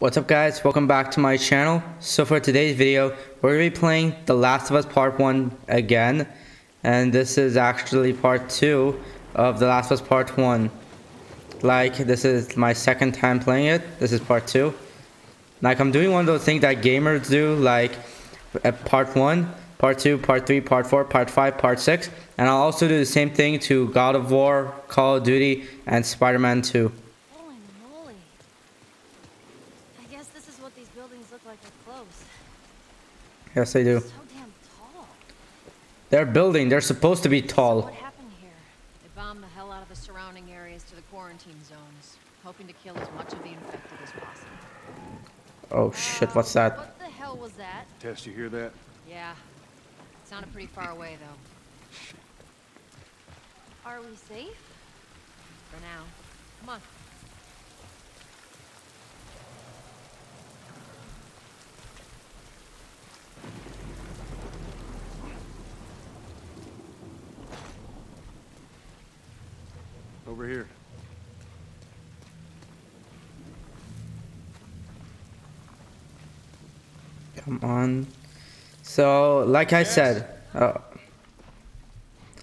What's up guys, welcome back to my channel. So for today's video, we're going to be playing The Last of Us Part 1 again. And this is actually part 2 of The Last of Us Part 1. Like, this is my second time playing it. This is part 2. Like, I'm doing one of those things that gamers do, like at part 1, part 2, part 3, part 4, part 5, part 6. And I'll also do the same thing to God of War, Call of Duty, and Spider-Man 2. Holy moly. I guess this is what these buildings look like up close. Yes, they do. So. They're building, they're supposed to be tall. What happened here? They bombed the hell out of the surrounding areas to the quarantine zones, hoping to kill as much of the infected as possible. Oh shit, what's that? What the hell was that? Tess, you hear that? Yeah. It sounded pretty far away, though. Are we safe? For now. Come on. Over here. Come on. So, like I said, uh,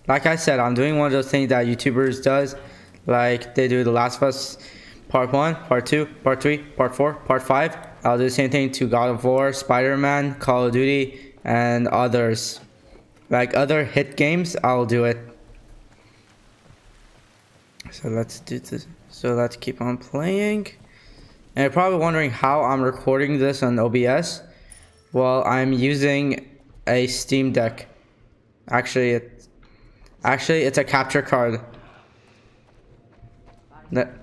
like I said, I'm doing one of those things that YouTubers does, like they do The Last of Us Part 1, Part 2, Part 3, Part 4, Part 5. I'll do the same thing to God of War, Spider-Man, Call of Duty, and others. Like other hit games, I'll do it. So let's do this. So let's keep on playing. And you're probably wondering how I'm recording this on OBS. Well, I'm using a Steam Deck. Actually, it's actually it's a capture card. That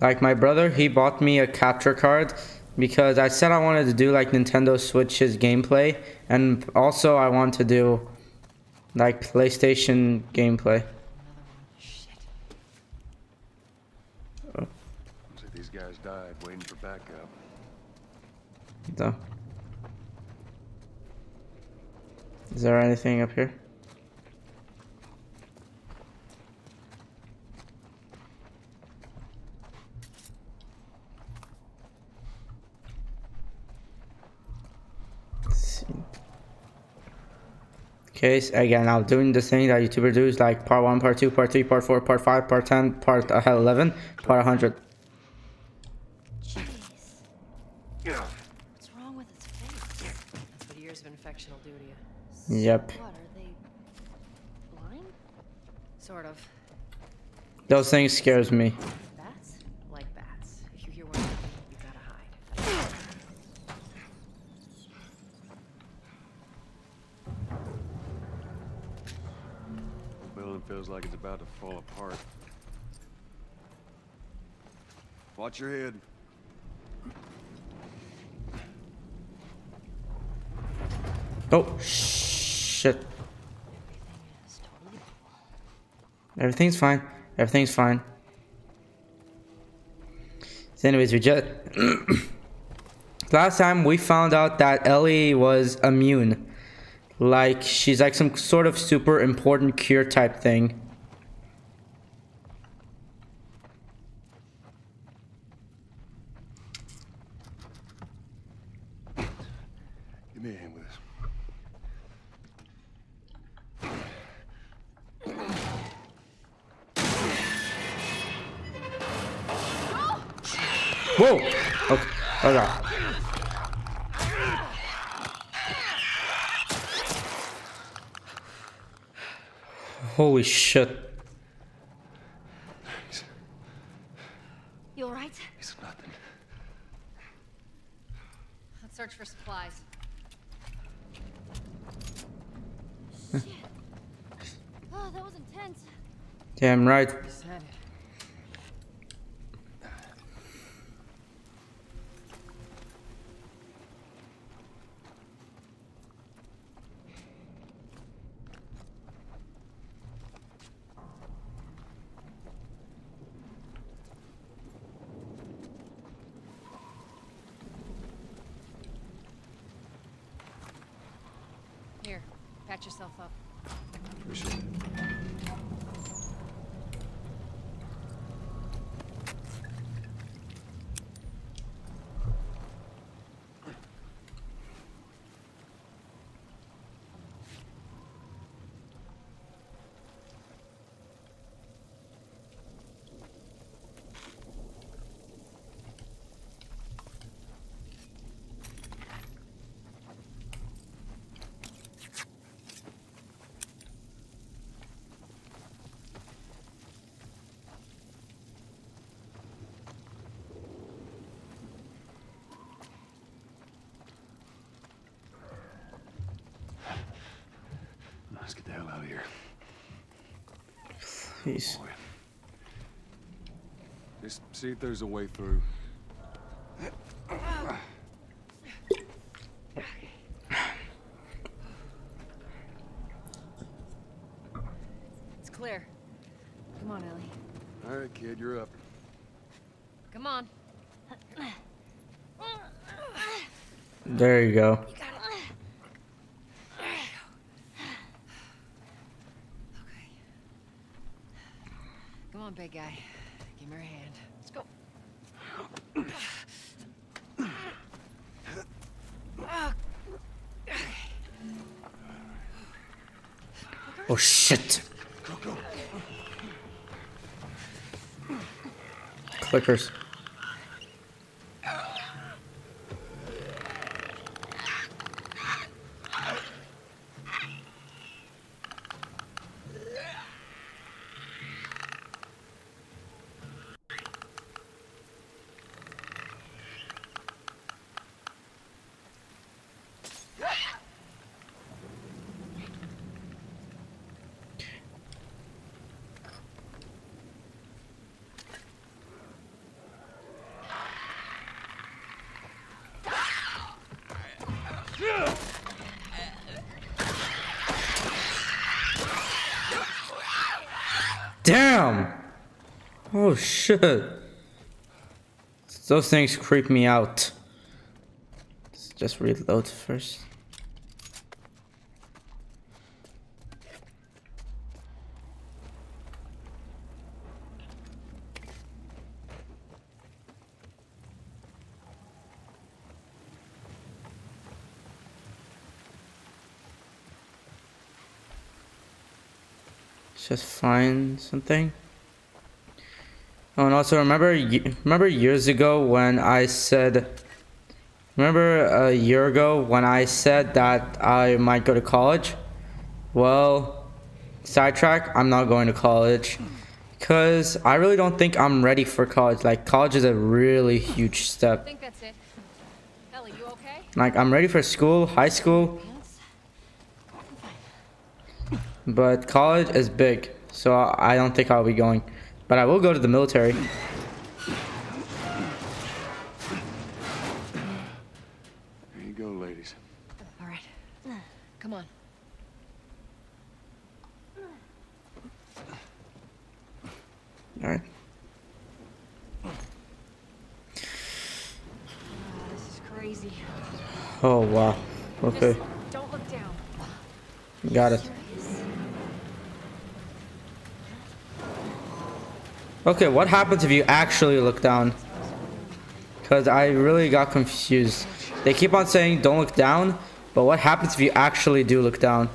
like my brother, he bought me a capture card because I said I wanted to do like Nintendo Switch's gameplay, and also I want to do like PlayStation gameplay. Like these guys died waiting for backup. So, is there anything up here? Let's see. Okay, so again, I'm doing the thing that YouTubers do is like part 1, part 2, part 3, part 4, part 5, part 10, part uh, 11, part 100. Jeez. Yeah. What's wrong with his face? That's what years of infection will do to you. Yep. What, are they blind? Sort of. Those things scares me. Feels like it's about to fall apart. Watch your head. Oh, shit. Everything's fine. Everything's fine. So anyways, we just... Last time we found out that Ellie was immune. Like, she's like some sort of super important cure type thing. Give me a hand with this. Whoa! Okay. Okay. Holy shit. You alright? It's nothing. Let's search for supplies. Hmm. Shit. Oh, that was intense. Damn right. You said it. Here, patch yourself up. Appreciate it. Let's get the hell out of here. Please. Boy. Just see if there's a way through. It's clear. Come on, Ellie. All right, kid, you're up. Come on. There you go. You got it. Okay. Come on, big guy. Give me your hand. Let's go. Oh shit. Clickers. Damn! Oh shit. Those things creep me out. Let's just reload first. Just find something. Also remember, remember years ago when I said, remember a year ago when I said that I might go to college? Well, sidetrack, I'm not going to college. Because I really don't think I'm ready for college. Like, college is a really huge I step. think that's it. Ellie, you okay? Like, I'm ready for school, high school, but college is big. So I don't think I'll be going. But I will go to the military. Here you go, ladies. All right. Come on. Alright. Ah, this is crazy. Oh, wow. Okay. Just don't look down. Got it. Okay, what happens if you actually look down? Because I really got confused. They keep on saying don't look down, but what happens if you actually do look down?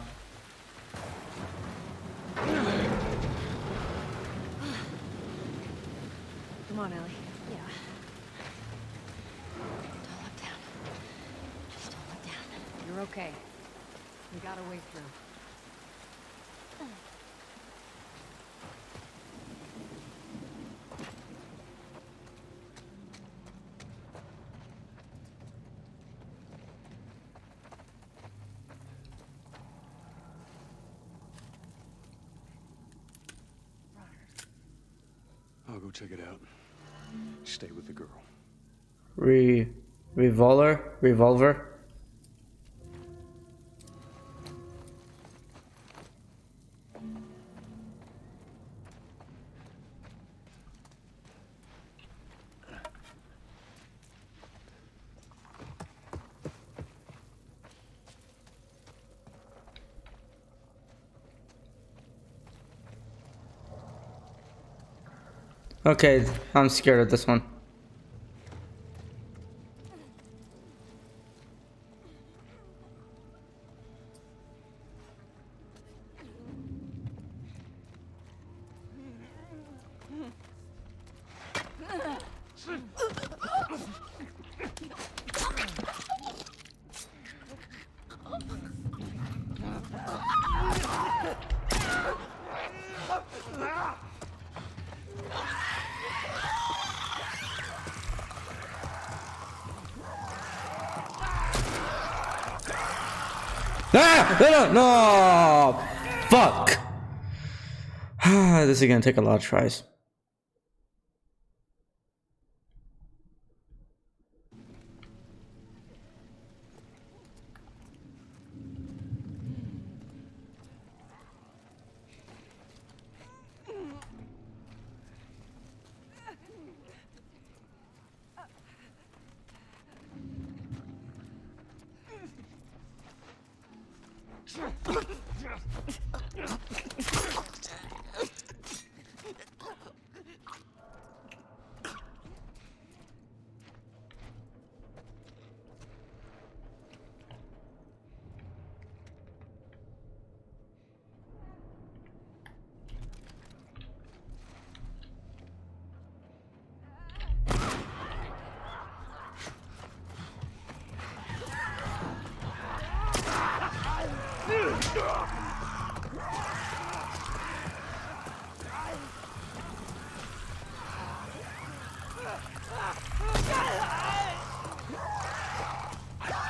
revolver. Okay, I'm scared of this one. This is gonna take a lot of tries.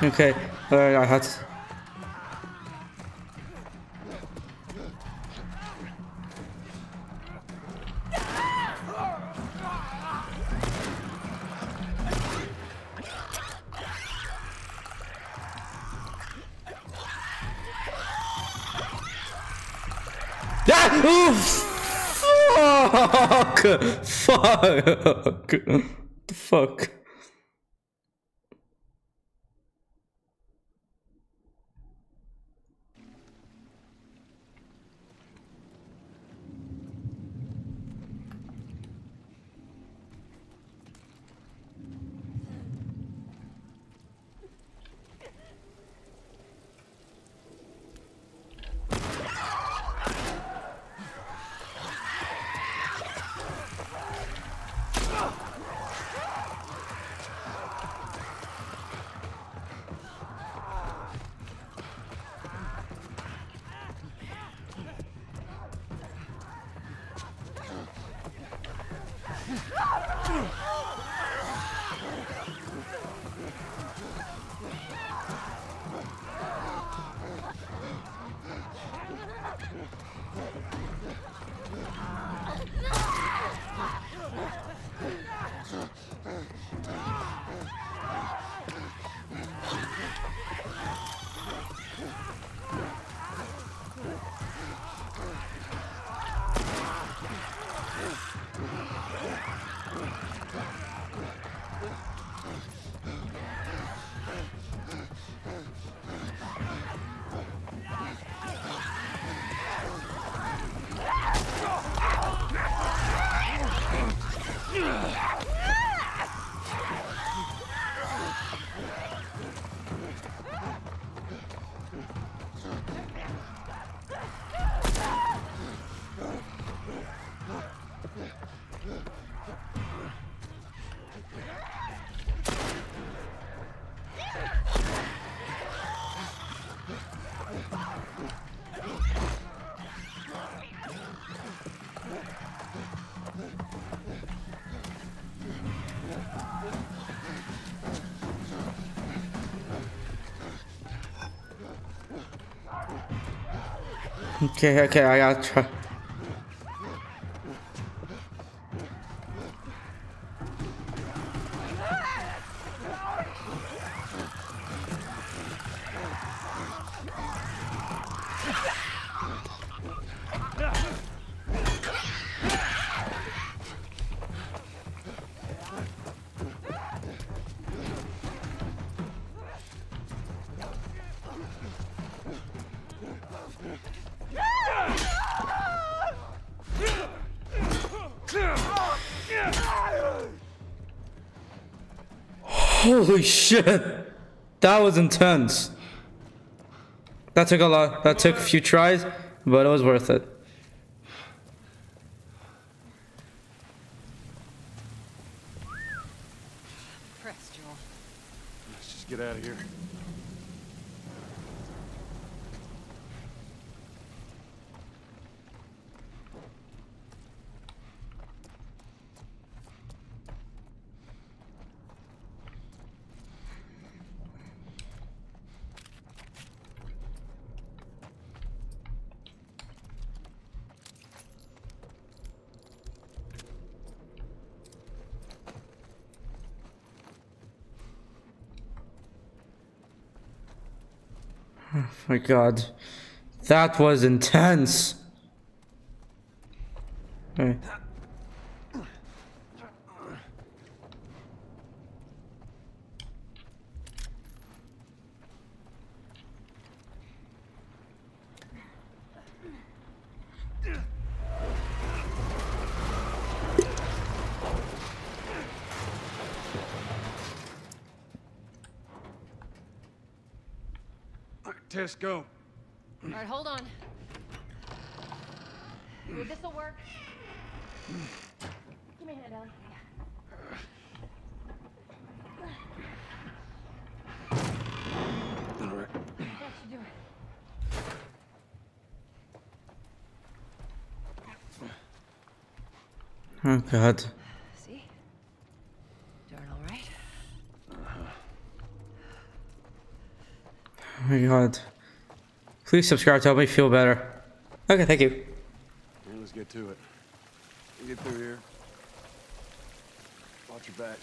Okay, alright, I had. Ah! Ooh, fuck! Fuck! fuck? Okay, okay, I gotta try. Holy shit! That was intense. That took a lot. That took a few tries, but it was worth it. My god. That was intense. Hey. All right, Tess, go. All right, hold on. Ooh, this'll work. Give me a hand, Ellie. All right. That should do it. Oh god. See? Doing all right? Oh my god. Please subscribe to help me feel better. Okay, thank you. Let's get to it. Get through here. Watch your back.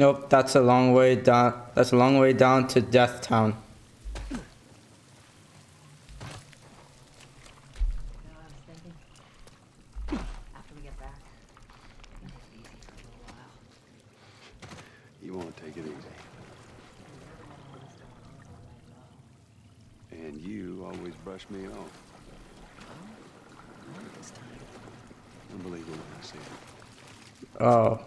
Nope, that's a long way down. That's a long way down to Death Town. You know what I was thinking? After we get back, we can take it easy for a little while. You want to take it easy. And you always brush me off. Not this time. I believe it when I see it. Oh.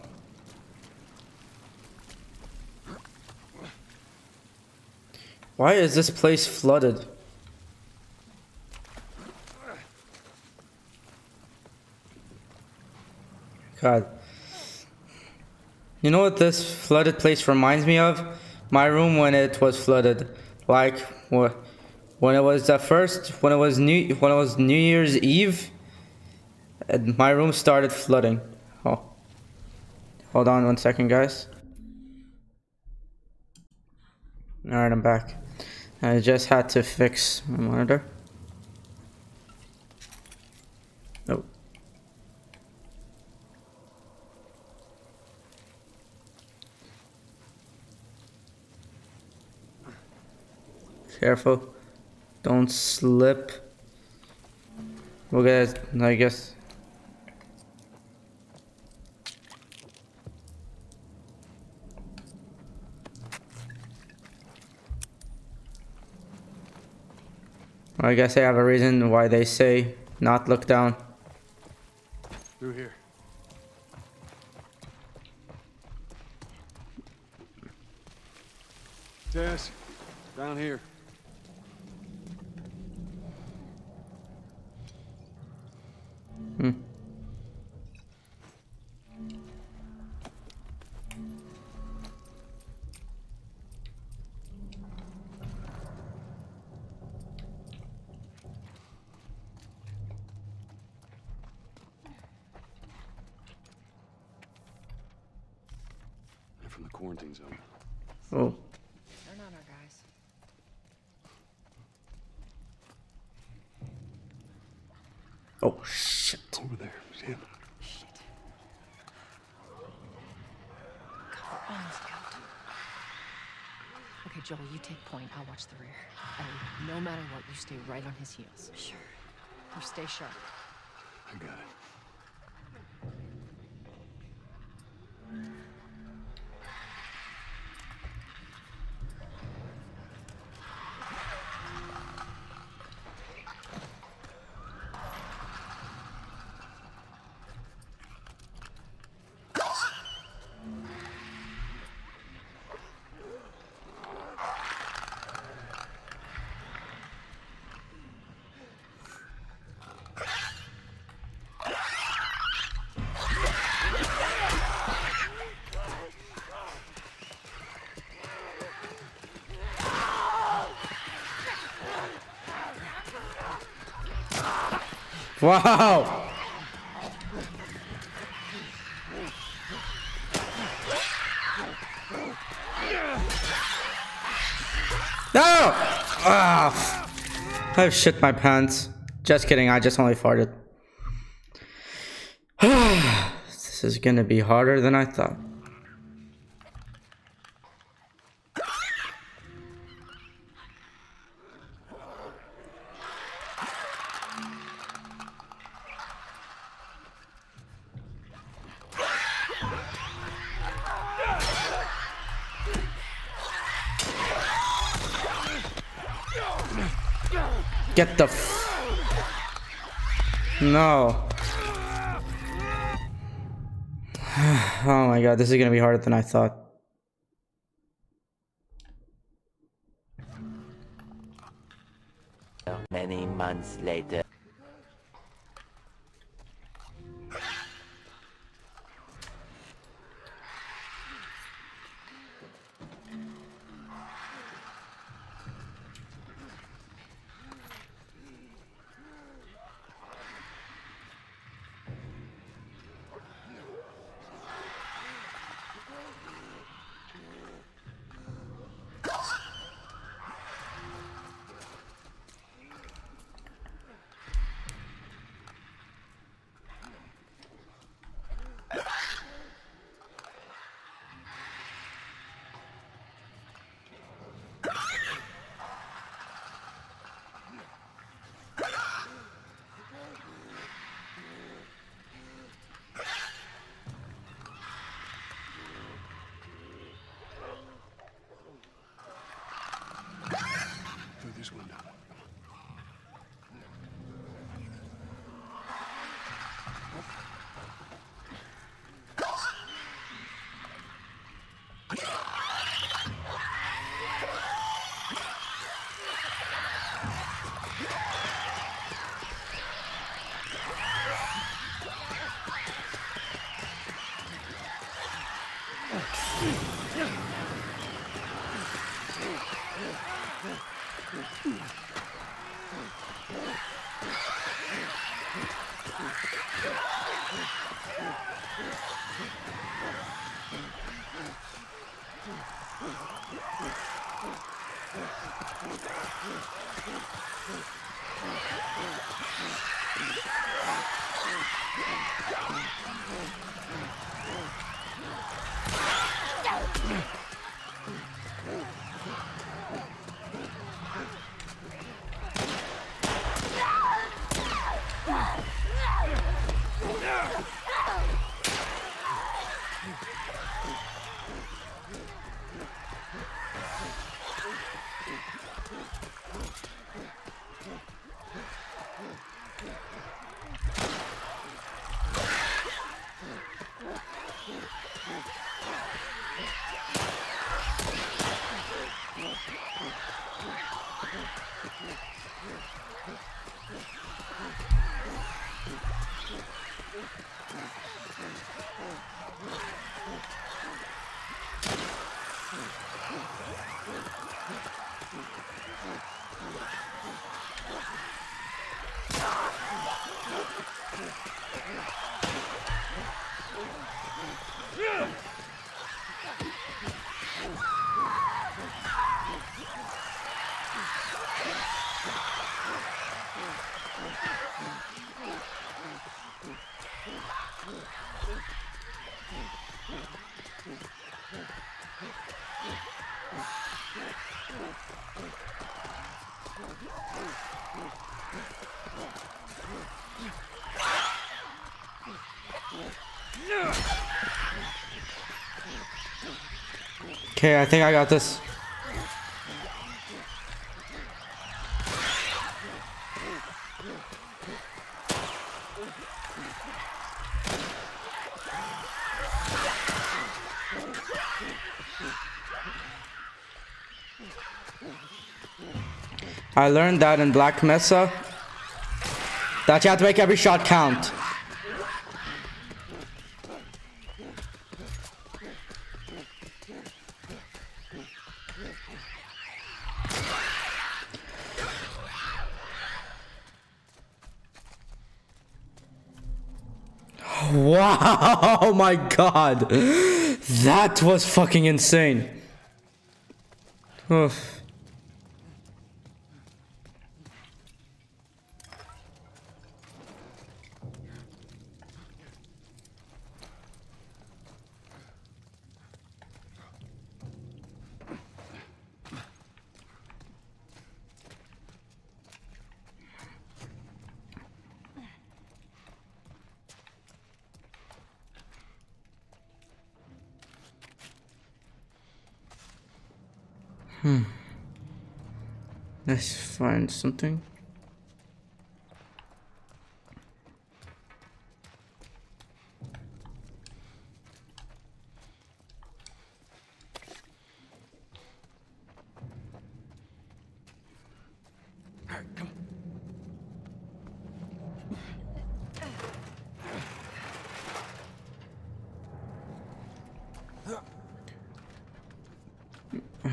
Why is this place flooded? God. You know what this flooded place reminds me of? My room when it was flooded. Like wh- when it was the first when it was new when it was New Year's Eve and my room started flooding. Oh. Hold on one second, guys. Alright, I'm back. I just had to fix my monitor. Oh. Careful. Don't slip. We'll get, I guess. I guess I have a reason why they say not look down. Stay right on his heels. Sure. Or stay sharp. I got it. Wow! No! Ah! I shit my pants. Just kidding, I just only farted. this is gonna be harder than I thought. Get the f- No. oh my god, this is gonna be harder than I thought. Many months later. Okay, I think I got this. I learned that in Black Mesa that you have to make every shot count. Wow, oh my god. That was fucking insane. Oof. Let's something.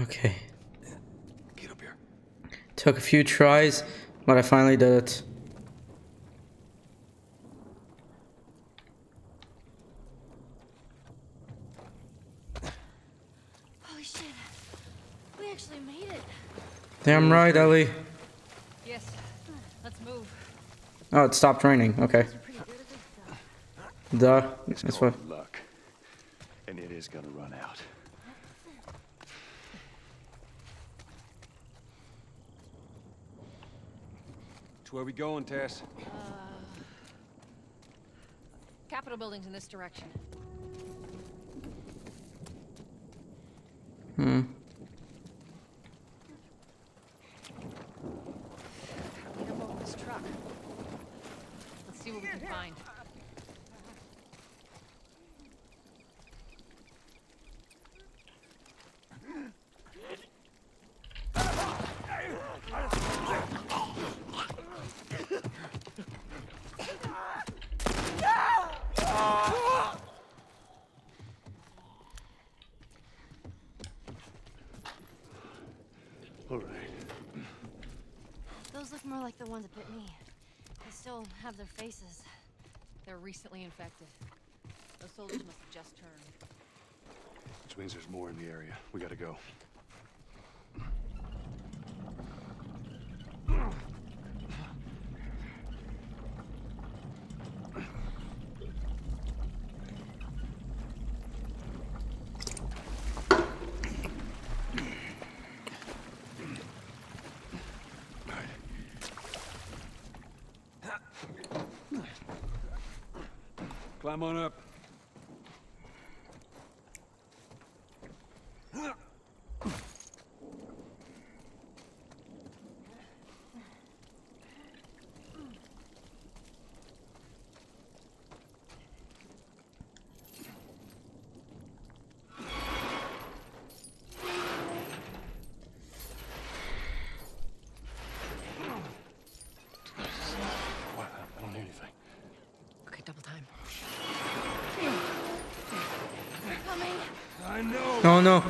Okay. Get up here. Took a few tries, but I finally did it. Holy shit. We actually made it. Damn right, Ellie. Yes. Let's move. Oh, it stopped raining. Okay. Pretty good at this stuff. Duh. That's what. Luck. And it is gonna run out. Way we going, Tess? Uh, Capitol building's in this direction. Hmm. Need to move this truck. Let's see what we can find. All right. Those look more like the ones that bit me. They still have their faces. They're recently infected. Those soldiers must have just turned. Which means there's more in the area. We gotta go. Climb on up. What? I don't hear anything. Okay, double time. Coming. Oh no. Okay,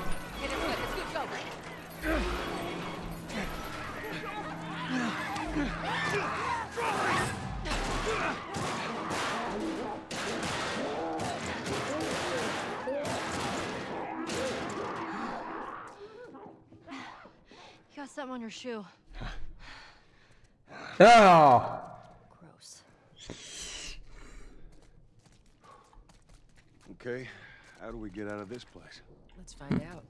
that's good. It's good. Go. You got something on your shoe. Oh. Gross. Okay. How do we get out of this place? Let's find out.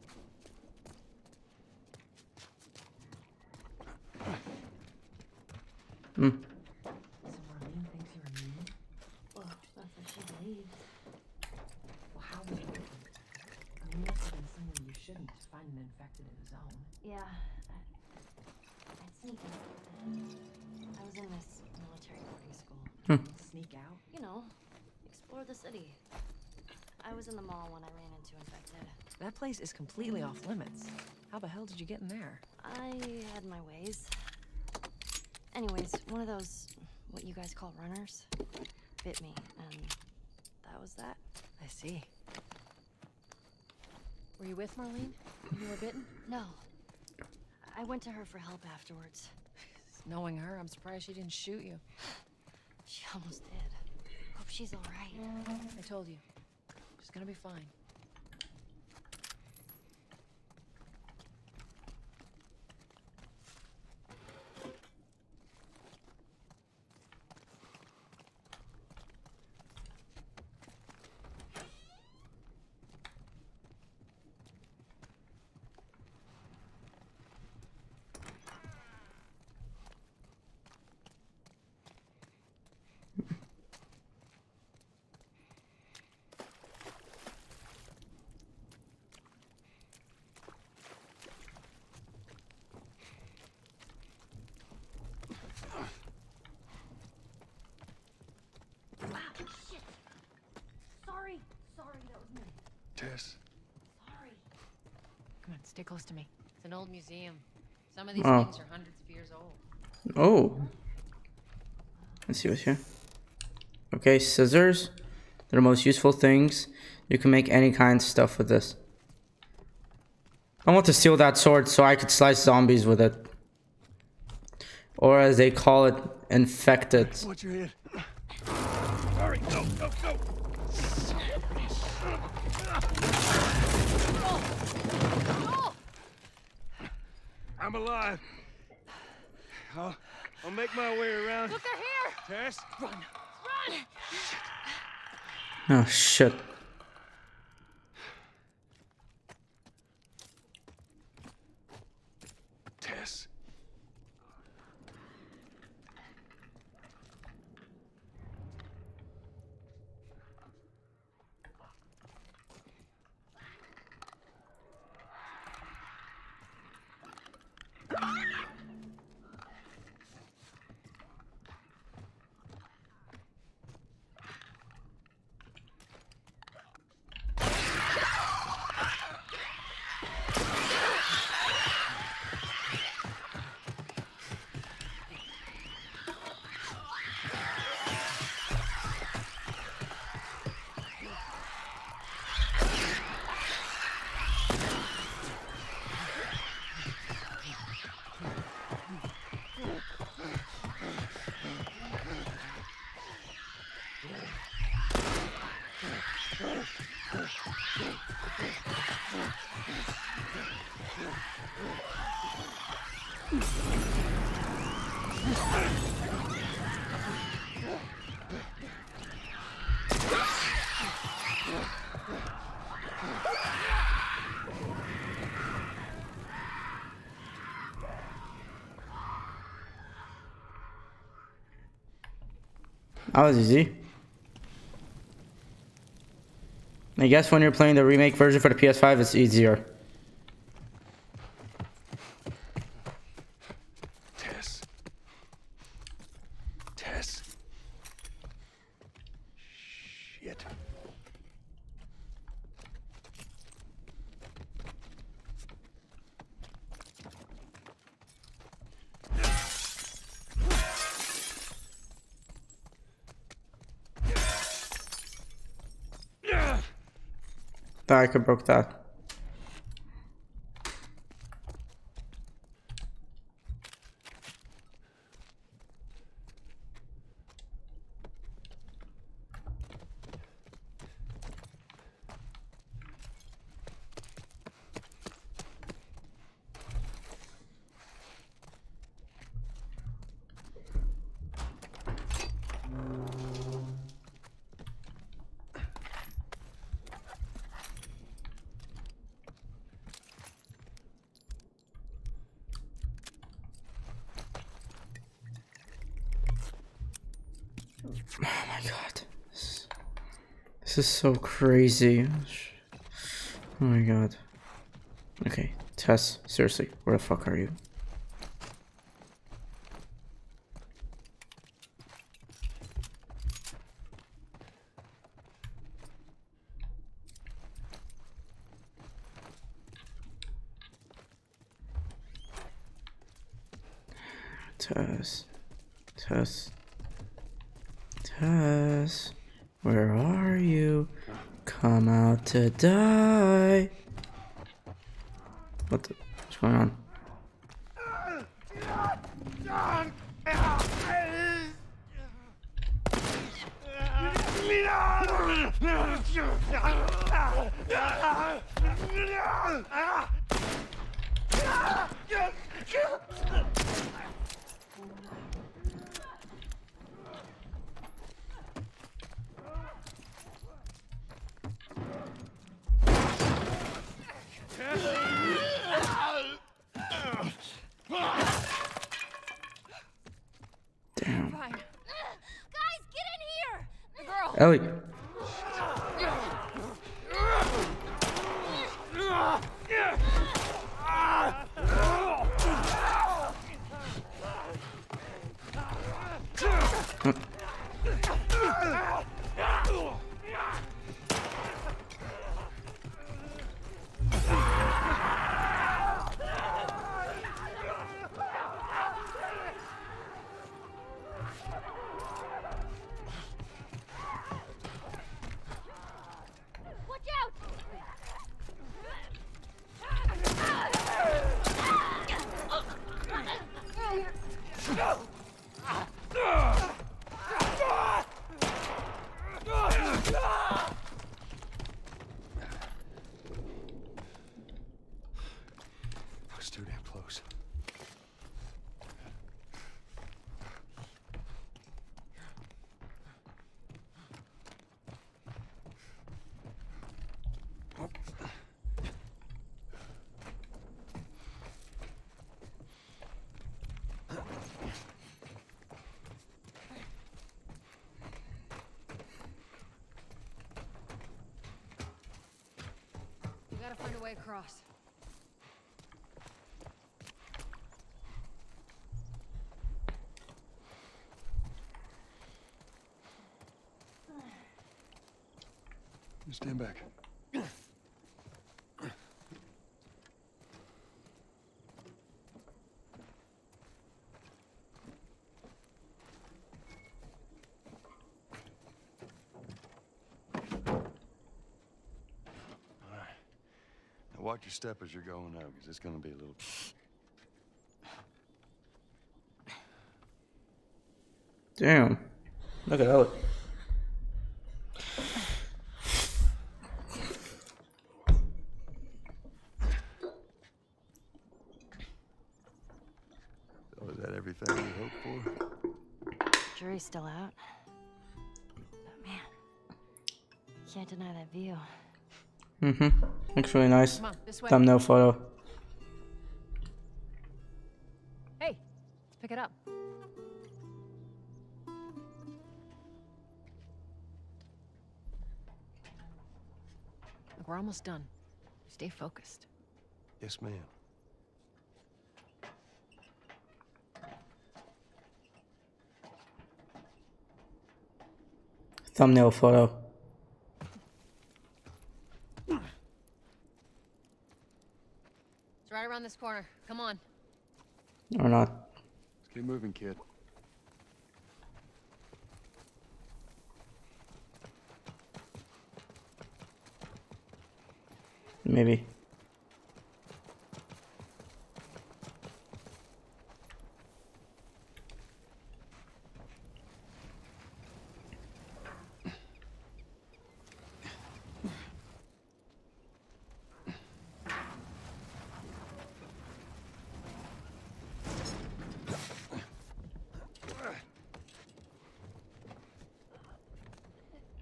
So Marlene thinks you're a man? Well, that's what she believes. infected in his own. Yeah. I, I'd sneak in. I was in this military boarding school. Sneak out? You know, explore the city. I was in the mall when I ran into infected. That place is completely off limits. How the hell did you get in there? I had my ways. Anyways, one of those, what you guys call runners, bit me, and that was that. I see. Were you with Marlene when you were bitten? No. I went to her for help afterwards. Knowing her, I'm surprised she didn't shoot you. She almost did. Hope she's alright. I told you. She's gonna be fine. Close to me. It's an old museum. Some of these Oh. things are hundreds of years old. Oh. Let's see what's here. Okay, scissors. They're the most useful things. You can make any kind of stuff with this. I want to steal that sword so I could slice zombies with it. Or as they call it, infected. watch your head. Sorry, go, go, go. I'm alive. I'll, I'll make my way around. Look, they're here! Tess, Run! Run. Oh shit. Tess. That was easy. I guess when you're playing the remake version for the PS5, it's easier. Tess. Tess. Shit. Thought I could broke that. Oh my god. This, this is so crazy. Oh my god. Okay, Tess, seriously, where the fuck are you? Find a way across. Stand back. Watch your step as you're going out, because it's gonna be a little. Damn. Look at Ellie. So oh, is that everything you hoped for? Jury's still out. But man, can't deny that view. Mm-hmm. Looks really nice. On. Thumbnail photo. Hey, let's pick it up. Look, we're almost done. Stay focused. Yes, ma'am. Thumbnail photo. It's right around this corner. Come on. Or not. Let's keep moving, kid. Maybe.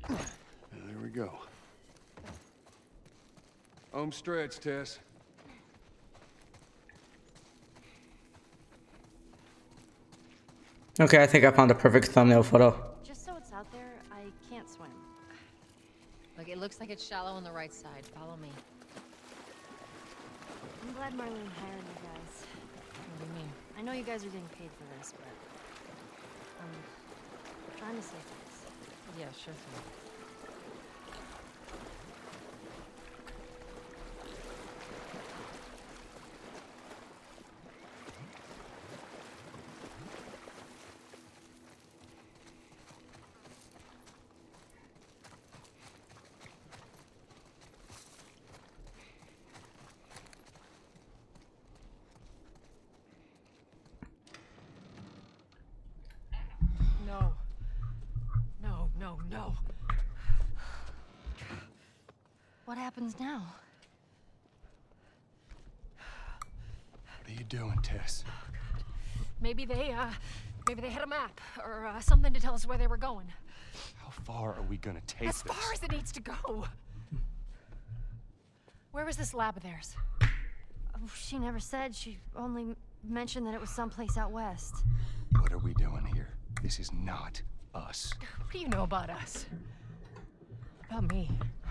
There we go. Home stretch, Tess. Okay, I think I found the perfect thumbnail photo. Just so it's out there, I can't swim. Look, it looks like it's shallow on the right side. Follow me. I'm glad Marlene hired you guys. What do you mean? I know you guys are getting paid for this, but I'm trying to save face. Yeah, sure thing. No. No, no, no. What happens now? What are you doing, Tess? Maybe they, uh, maybe they had a map or uh, something to tell us where they were going. How far are we gonna take As this? far as it needs to go. Where was this lab of theirs? Oh, she never said. She only mentioned that it was someplace out west. What are we doing here? This is not us. What do you know about us? About me?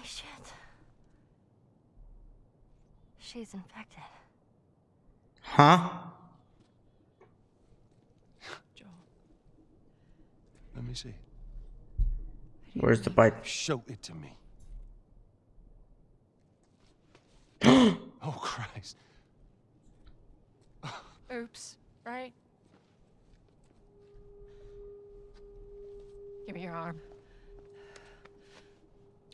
Holy shit. She's infected. Huh? Joel. Let me see. Where's the bite? Show it to me. oh, Christ. Oops, right? Give me your arm.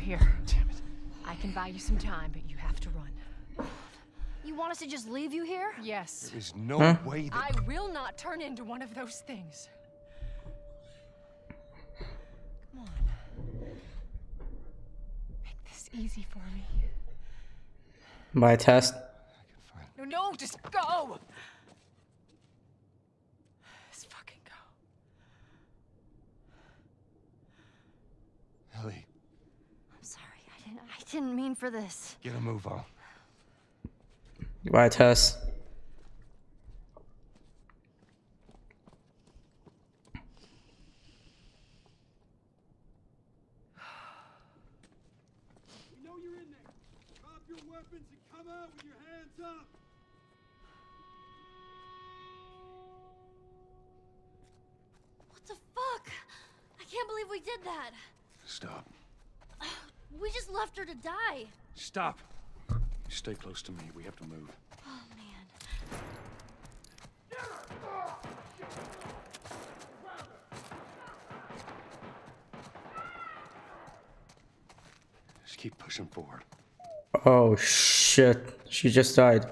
here. Damn it. I can buy you some time, but you have to run. You want us to just leave you here? Yes. There is no Huh? way that. I will not turn into one of those things. Come on. Make this easy for me. By Tess. No, no, just go! Just fucking go. Ellie, I'm sorry. I didn't I didn't mean for this. get a move on. By Tess. We know you're in there. Drop your weapons and come out with your hands up. What the fuck? I can't believe we did that. Stop. We just left her to die. Stop. Stay close to me. We have to move. Oh man. Just keep pushing forward. Oh shit. She just died.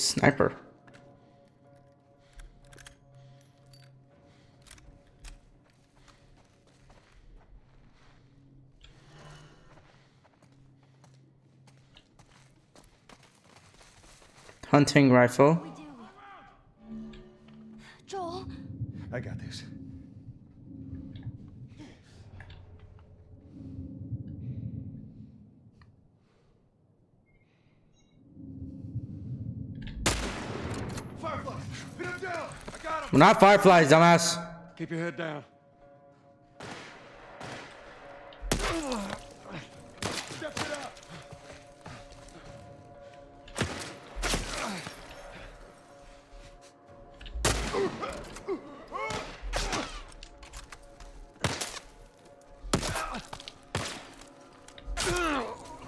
Sniper. Hunting rifle. We're not fireflies, dumbass. Keep your head down. Step it up!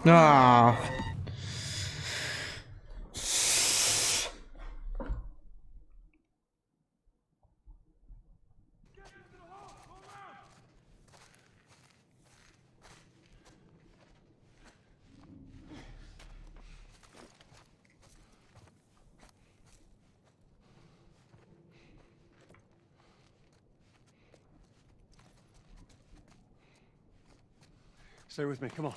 Ah. Stay with me. Come on.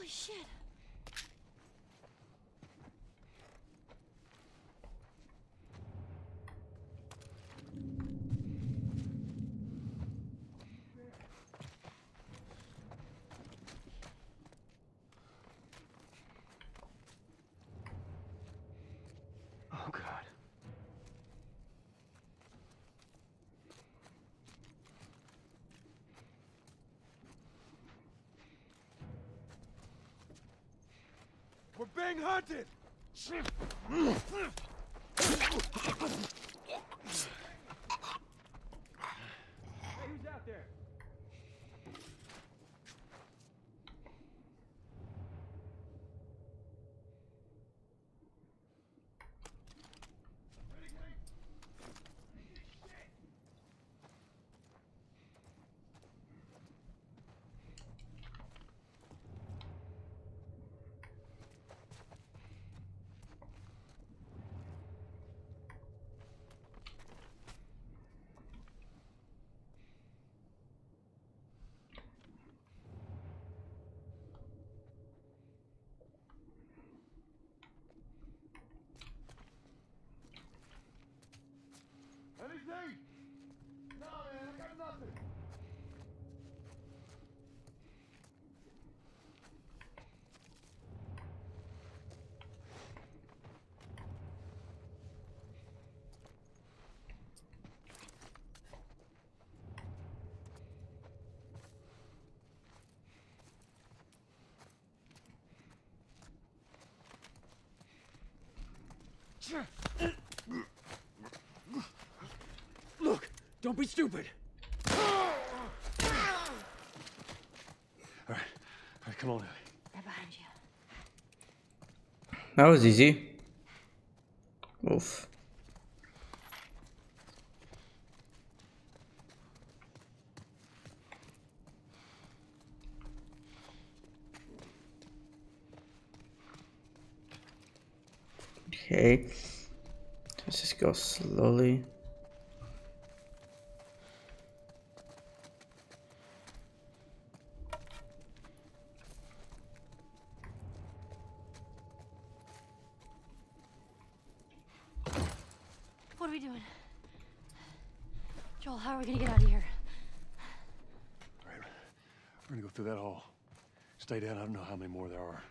holy shit. Oh, God. We're being Anything? No, man, I got nothing. Look! Don't be stupid! All right. All right, come on, Ellie. Right behind you. That was easy. Oof. Okay. Let's just go slowly. how many more there are.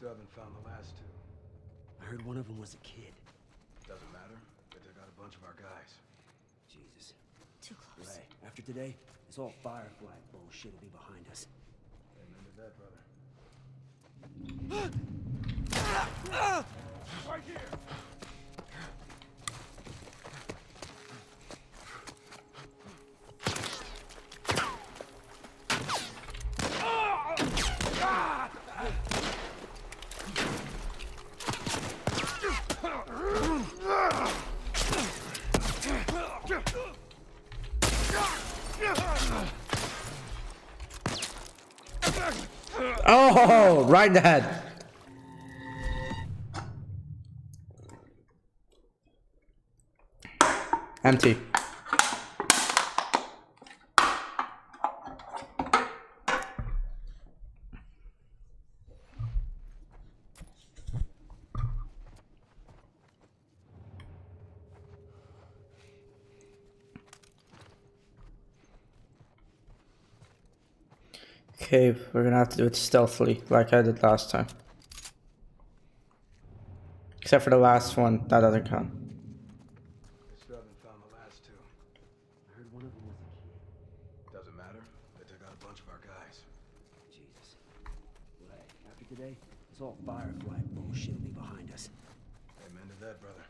Haven't found the last two. I heard one of them was a kid. Doesn't matter. They took out a bunch of our guys. After today, this all Firefly bullshit will be behind us. Amen to that, brother. Right here! Right in the head. Empty. Okay, we're gonna have to do it stealthily, like I did last time. Except for the last one, that doesn't count. They still haven't found the last two. I heard one of them was a kid. Doesn't matter. They took out a bunch of our guys. Jesus. Right. After today, this all Firefly bullshit will be behind us. Amen to that, brother.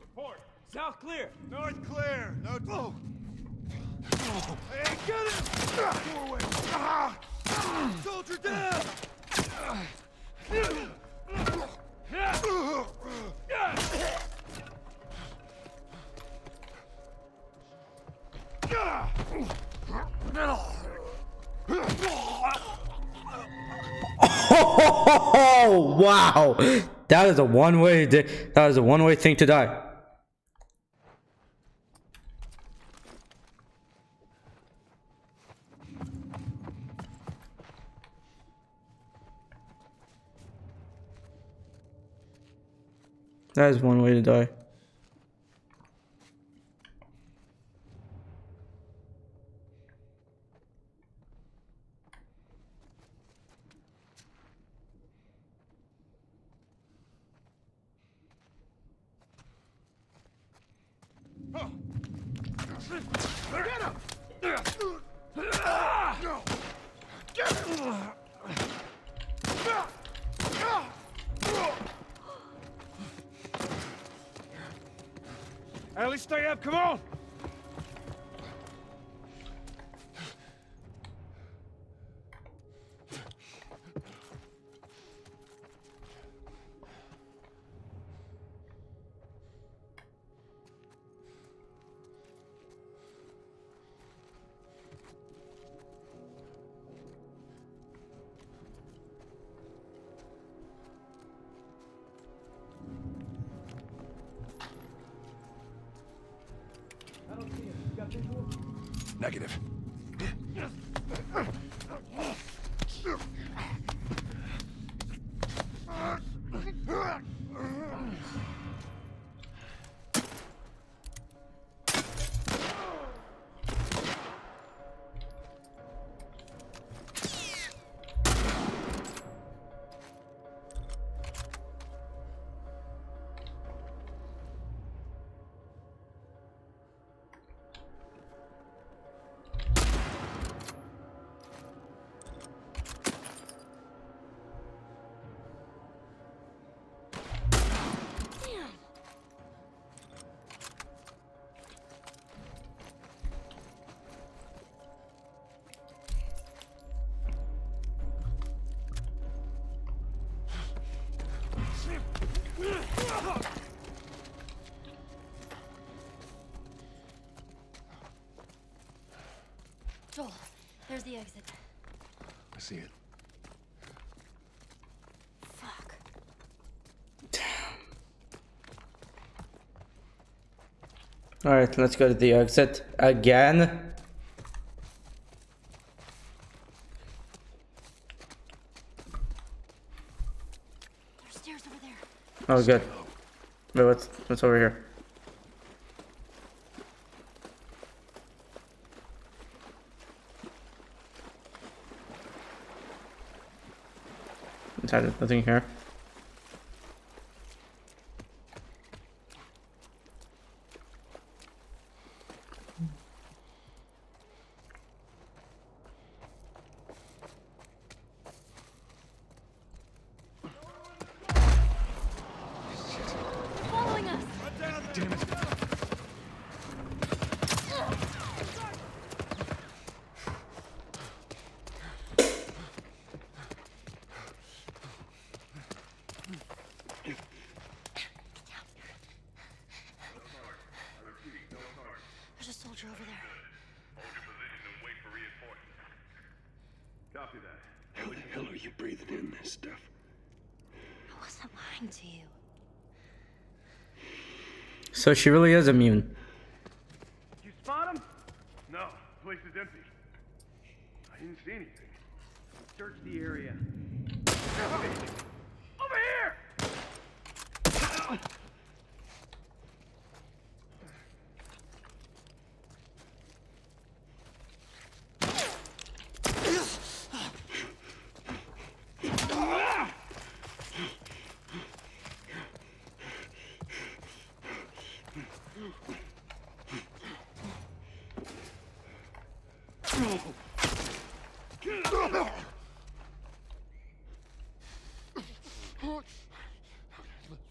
Report! South clear! North clear! No. Oh! Hey, get him! Doorway! Ah! Soldier down! Oh wow, that is a one-way. That is a one-way thing to die. That is one way to die. Ellie, stay up, come on! See it. Fuck. Alright, let's go to the exit again. There's stairs over there. Oh, good. Wait, what's, what's over here? Nothing here. Following us! There's a soldier over there. Hold your position and wait for reinforcements. Copy that. How the hell are you breathing in this stuff? I wasn't lying to you. So she really is immune. You spot him? No, the place is empty. I didn't see anything. Search the area. Over here!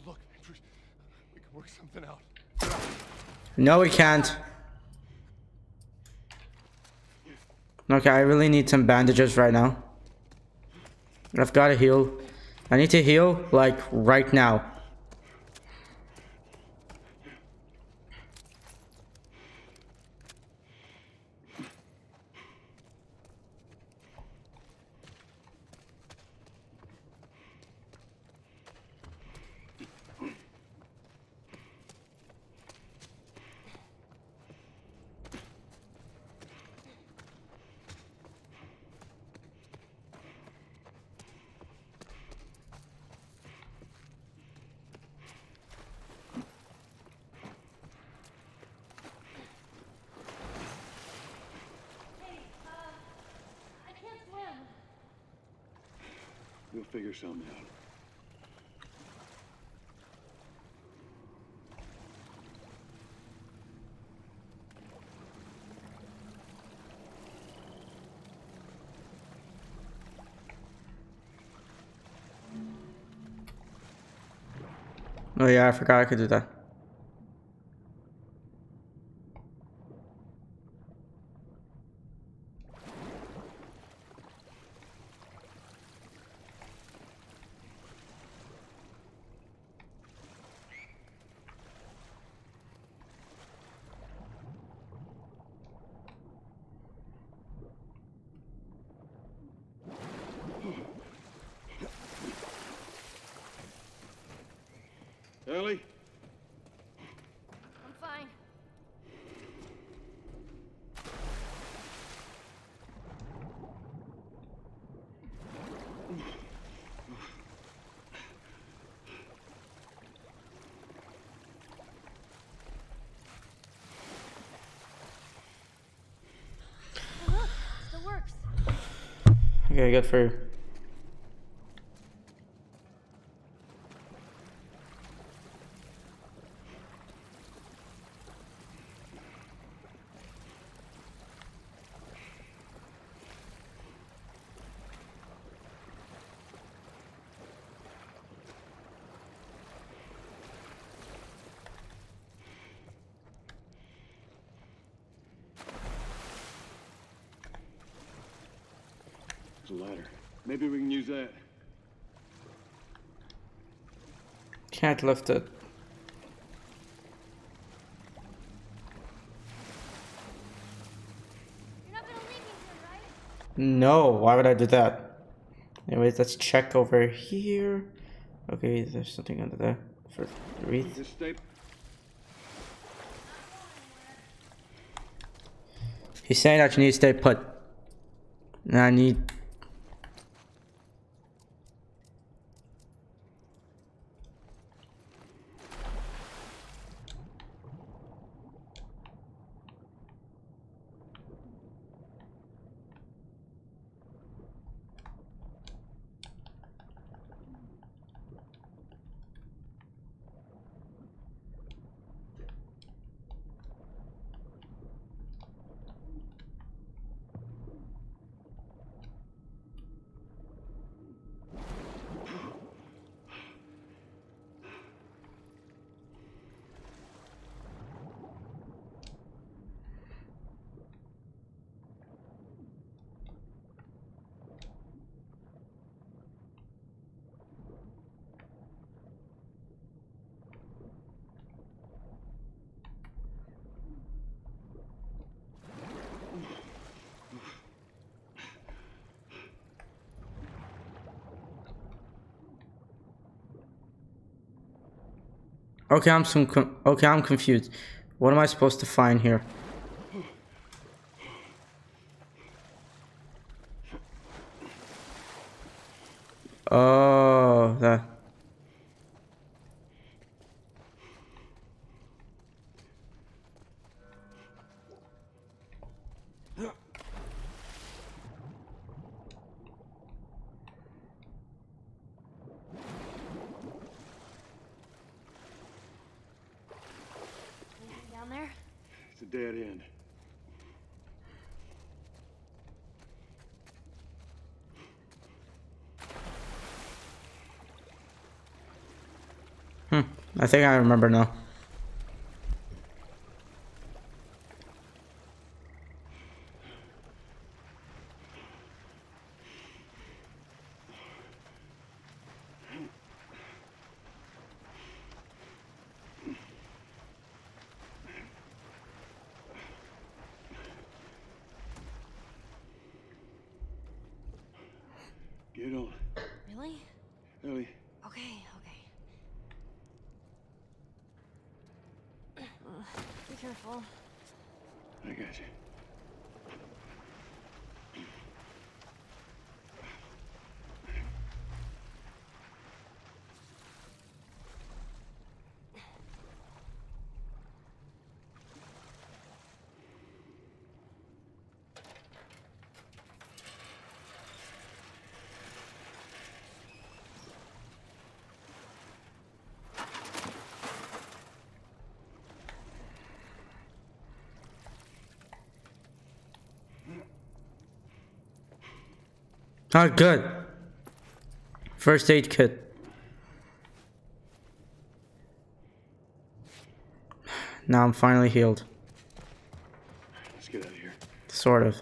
Look, Andrews, we can work something out. No, we can't. Okay, I really need some bandages right now. I've got to heal. I need to heal, like, right now. I can't swim. We'll figure something out. Oh yeah, I forgot Ellie? I'm fine. Look. Okay, good for you. It's a ladder. Maybe we can use that. Can't lift it. You're not gonna leave me here, right? No, why would I do that? Anyways, let's check over here. Okay, there's something under there for the wreath. He's saying that you need to stay put. And I need. Okay, I'm some. Okay, I'm confused. What am I supposed to find here? Oh, that. Anything down there? It's a dead end. Hmm. I think I remember now. Get on. Really? Ellie, Okay, okay. Be careful. I got you. Oh, good. First aid kit. Now I'm finally healed. Let's get out of here. Sort of.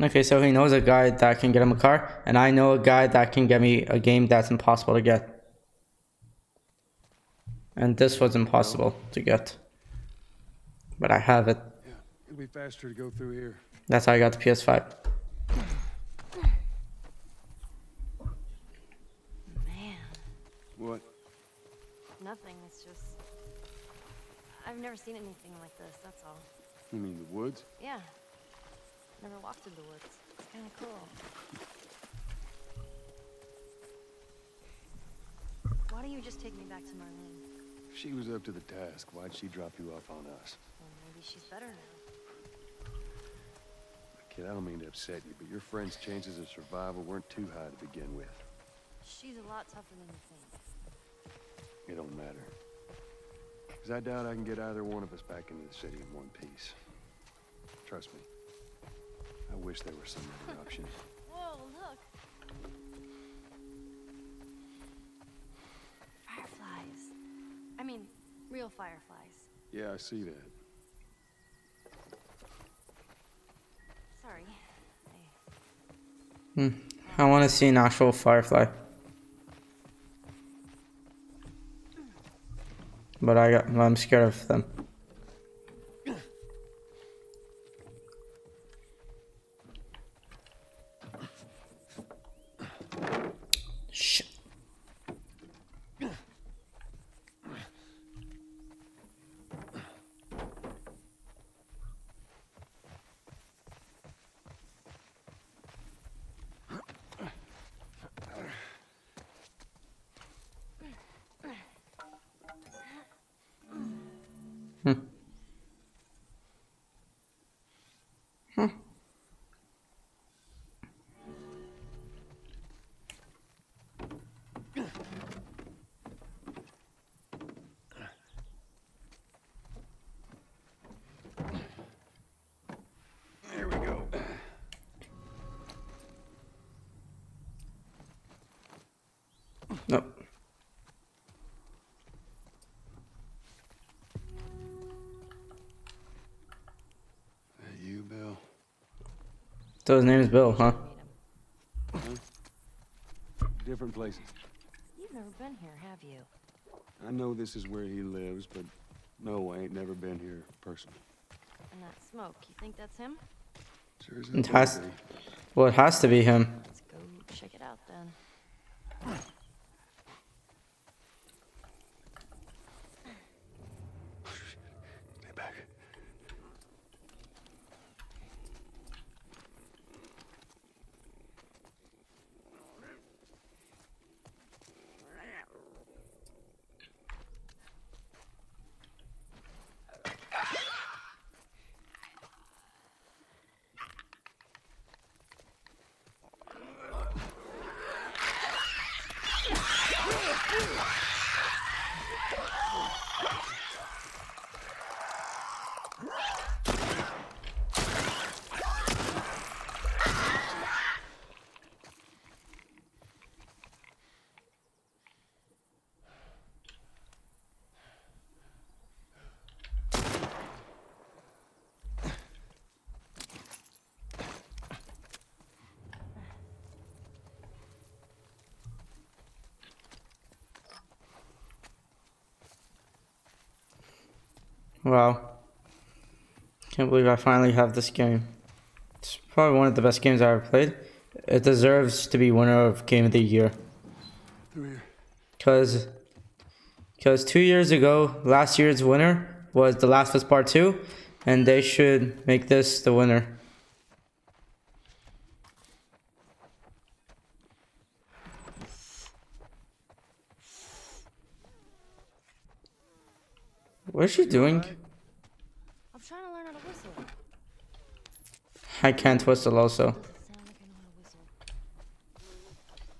Okay, so he knows a guy that can get him a car, and I know a guy that can get me a game that's impossible to get. And this was impossible to get. But I have it. Yeah, it'll be faster to go through here. That's how I got the PS5. Man, What? nothing. It's just. I've never seen anything like this, that's all. You mean the woods? Yeah. Never walked in the woods. It's kind of cool. Why don't you just take me back to Marlene? If she was up to the task, why'd she drop you off on us? Well, maybe she's better now. Kid, I don't mean to upset you, but your friend's chances of survival weren't too high to begin with. She's a lot tougher than you think. It don't matter. Because I doubt I can get either one of us back into the city in one piece. Trust me. I wish there were some other option. Whoa, look! Fireflies. I mean, real fireflies. Yeah, I see that. Sorry. I... Hmm. I want to see an actual firefly. But I got, I'm scared of them. Nope. That you, Bill? So his name is Bill, huh? Different places. You've never been here, have you? I know this is where he lives, but no, I ain't never been here personally. And that smoke, you think that's him? Sure as It has. could. Well, it has to be him. Let's go check it out then. Wow. Can't believe I finally have this game. It's probably one of the best games I ever played. It deserves to be winner of Game of the Year. Through here. Cause, cause two years ago, last year's winner was The Last of Us Part Two, and they should make this the winner. What is she doing? I'm trying to learn how to whistle. I can't whistle also.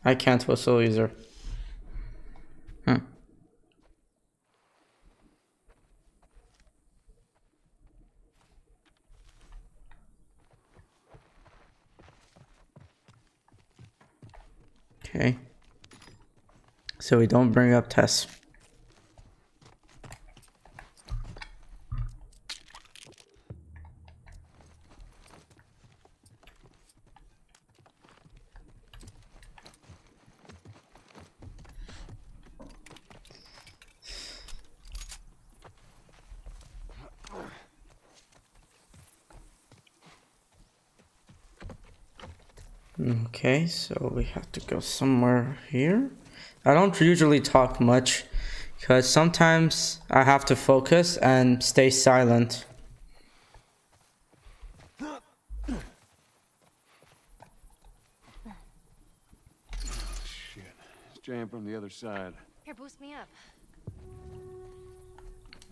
I can't whistle either. Hmm. Okay. So we don't bring up Tess. Okay, so we have to go somewhere here. I don't usually talk much because sometimes I have to focus and stay silent. Shit. It's jammed from the other side. Here, boost me up.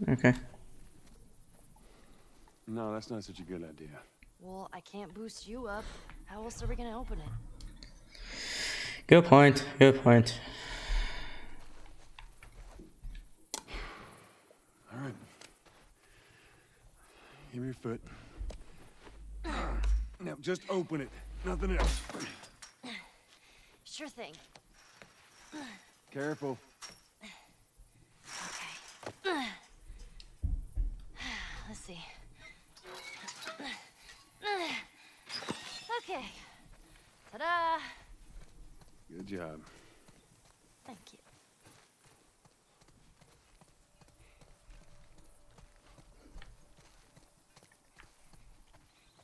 Okay. No, that's not such a good idea. Well, I can't boost you up. How else are we gonna open it? Good point. Good point. All right. Give me your foot. Now, just open it. Nothing else. Sure thing. Careful. Okay. Let's see. Okay. Ta-da! Good job. Thank you.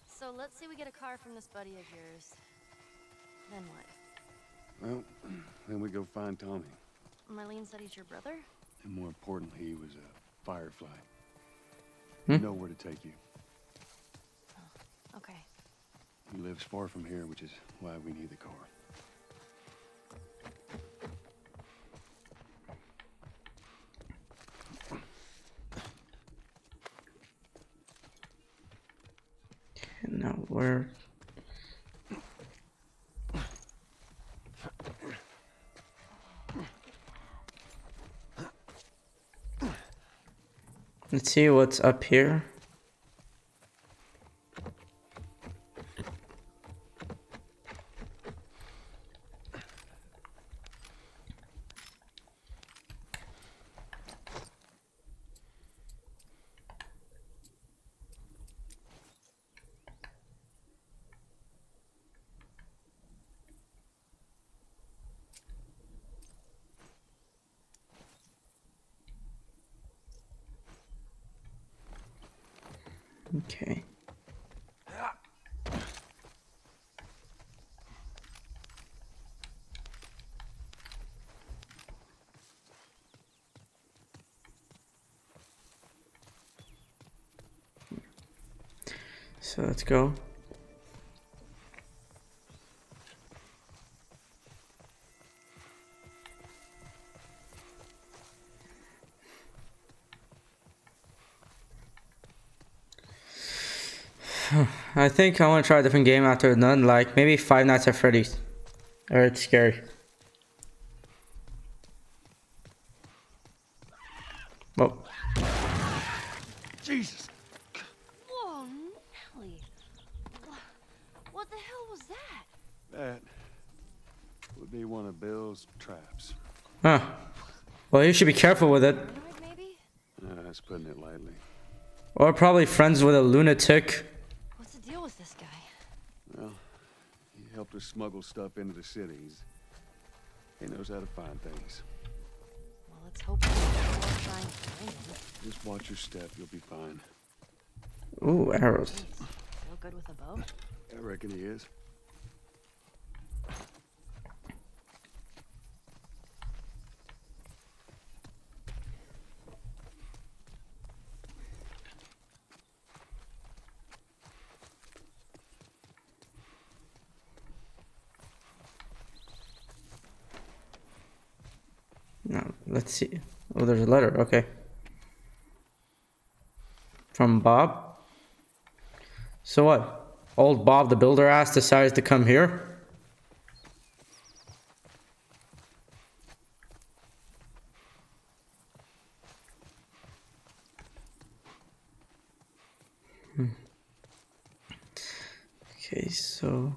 So let's say we get a car from this buddy of yours. Then what? Well, then we go find Tommy. Marlene said he's your brother? And more importantly, he was a firefly. Hmm? We know where to take you. Okay. He lives far from here, which is why we need the car. Where? Let's see what's up here. Okay. So let's go. I think I want to try a different game after none, like maybe Five Nights at Freddy's. Or it's scary. Oh, Jesus! Whoa, Nelly. Wha- What the hell was that? That would be one of Bill's traps. huh. Well, you should be careful with it. Paranoid, maybe? Uh, that's putting it lightly. Or probably friends with a lunatic. What's the deal with this guy? Well, he helped us smuggle stuff into the cities. He knows how to find things. Well, let's hope he's not trying to find him. Just watch your step, you'll be fine. Ooh, arrows. Jeez, real good with a bow? I reckon he is. No, let's see. Oh, there's a letter. Okay. From Bob. So what? Old Bob the builder ass decides to come here? Hmm. Okay, so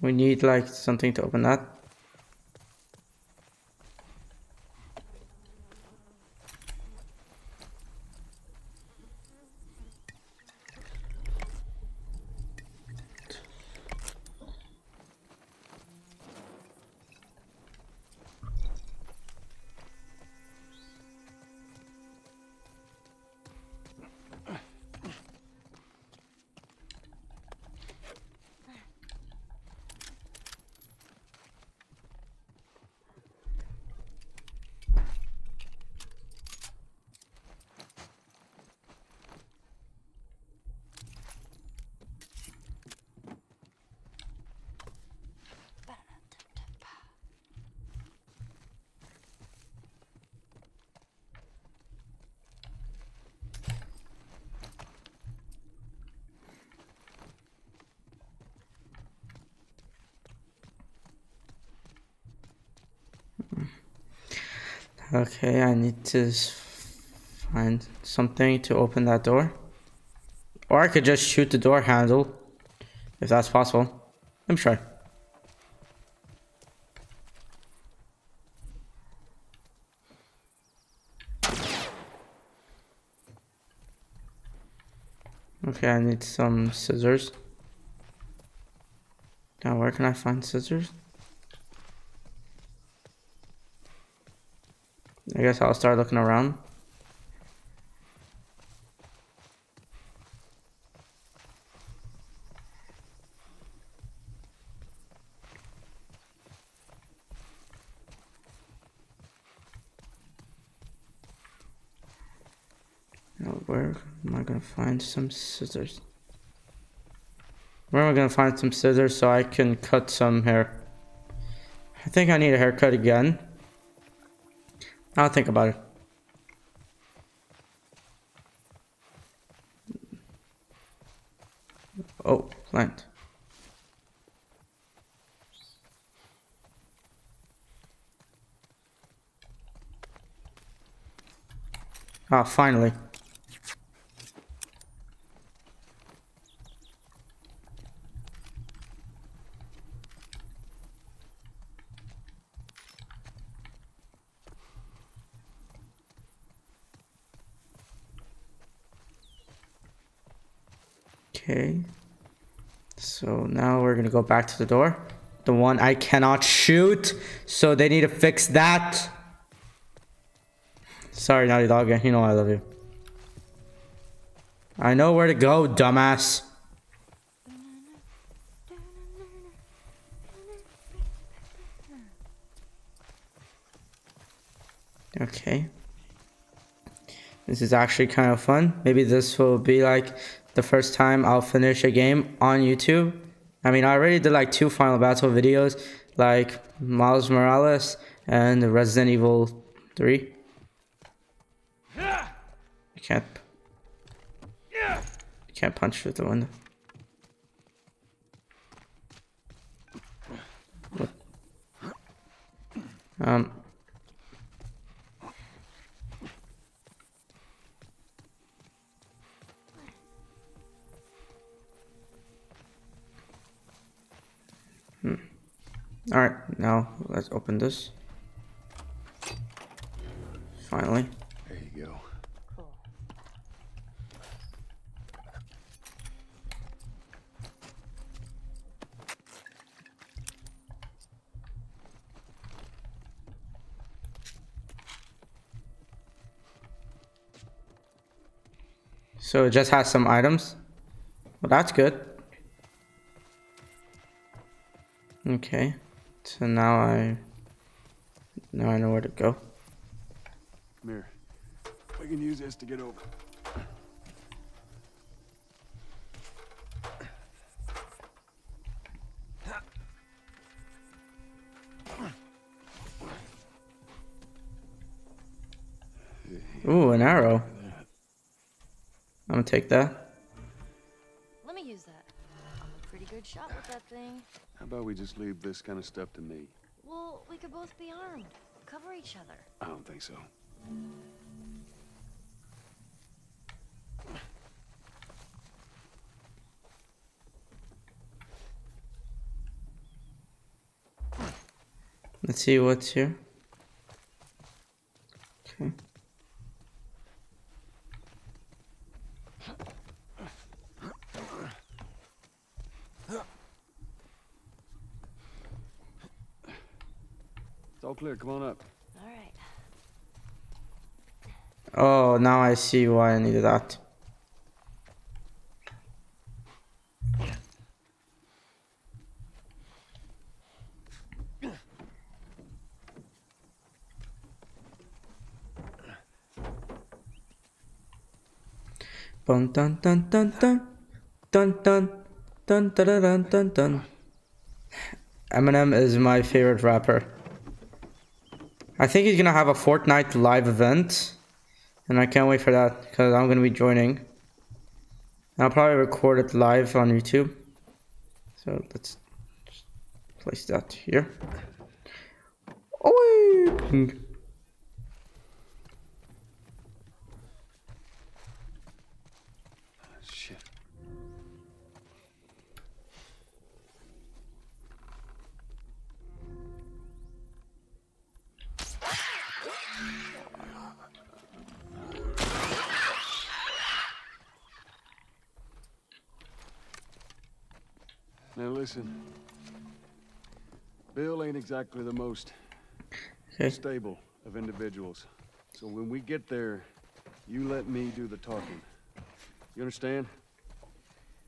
we need like something to open that. Okay, I need to find something to open that door. Or I could just shoot the door handle, if that's possible. Me try. Okay, I need some scissors. Now, where can I find scissors? I guess I'll start looking around. Where am I gonna find some scissors? Where am I gonna find some scissors so I can cut some hair? I think I need a haircut again. I'll think about it. Oh, plant. Ah, finally. Okay. So now we're go back to the door. The one I cannot shoot. So they need to fix that. Sorry, Naughty Dog. You know I love you. I know where to go, dumbass. Okay. This is actually kind of fun. Maybe this will be like the first time I'll finish a game on YouTube. I mean, I already did like two Final Battle videos, like Miles Morales and Resident Evil 3. I can't. I can't punch through the window. Um. Alright, now let's open this. Finally. There you go. Cool. So it just has some items. Well, that's good. Okay. So now I... Now I know where to go. Come here. We can use this to get over. Ooh, an arrow. I'm gonna take that. Let me use that. I'm a pretty good shot with that thing. How about we just leave this kind of stuff to me? Well, we could both be armed. Cover each other. I don't think so. Let's see what's here. Clear. Come on up. All right. Oh, now I see why I needed that. Dun dun dun dun dun dun dun dun dun dun dun dun. Eminem is my favorite rapper. I think he's gonna have a Fortnite live event, and I can't wait for that because I'm gonna be joining. And I'll probably record it live on YouTube. So let's place that here. Oh, listen. Bill ain't exactly the most stable of individuals. So when we get there, you let me do the talking. You understand?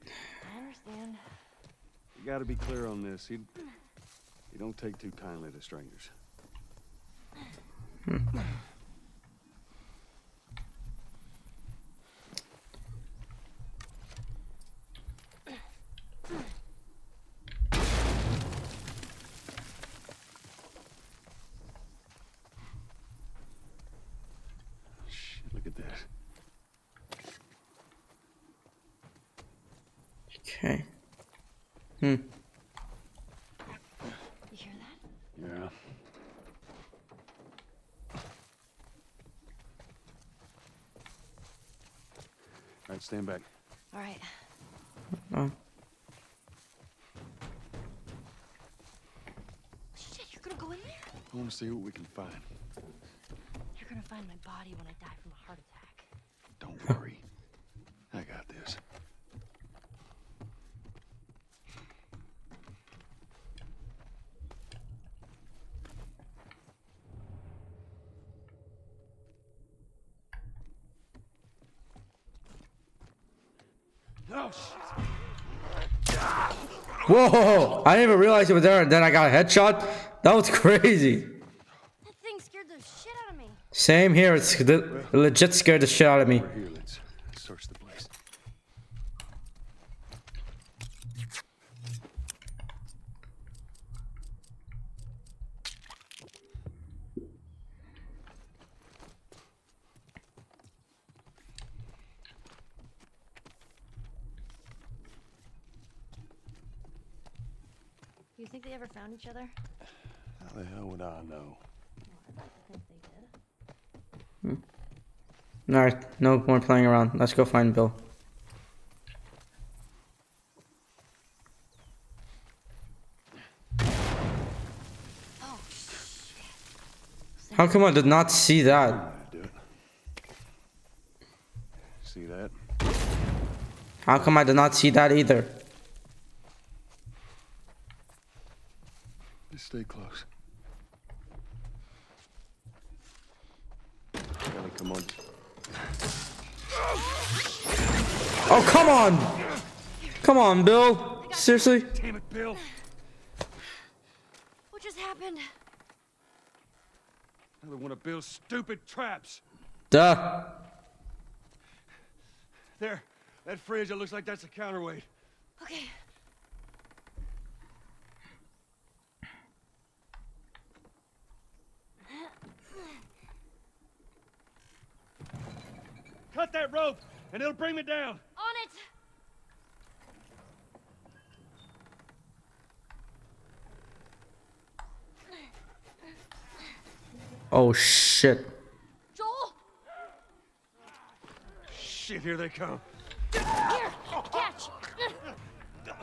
I understand. You gotta be clear on this. He, he don't take too kindly to strangers. Hmm. Shit, look at this. Okay. Hmm. You hear that? Yeah. All right, stand back. All right. Oh. Shit, you're gonna go in there? I want to see what we can find. You're gonna find my body when I die from a heart attack. Don't worry. I got this. Oh, shit. Whoa! I didn't even realize it was there, and then I got a headshot. That was crazy. That thing scared the shit out of me. Same here. It's the, legit scared the shit out of me. We're here. Let's search the place. You think found each other? How the hell would I know? Hmm. I'd like to think they did. Alright, no more playing around. Let's go find Bill. Oh, How come I did not see that? I do it. See that? How come I did not see that either? Just stay close. Ellie, come on. Oh, come on! Come on, Bill. Seriously? Damn it, Bill. what just happened? Another one of Bill's stupid traps. Duh. There. That fridge, it looks like that's a counterweight. Okay. Cut that rope, and it'll bring me down. On it! Oh, shit. Joel! Shit, here they come. Here! Catch! Joel!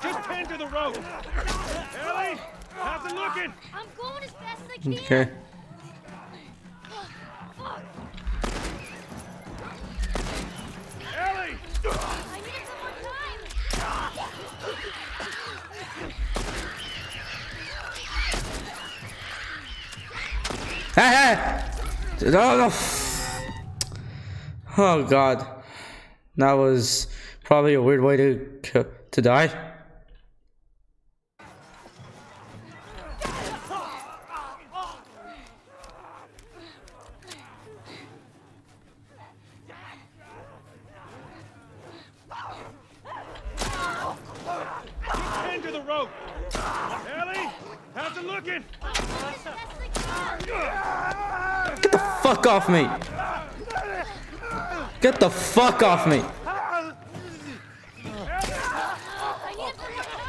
Just tend to the rope. Ellie, how's it looking? I'm going as fast as I can! Okay. Ellie! I need some more time! Hey, hey! Oh, no, no. Oh, God. That was probably a weird way to to die. Tend to the rope. Ellie, how's it looking? Get the fuck off me! Get the fuck off me! I need some more time!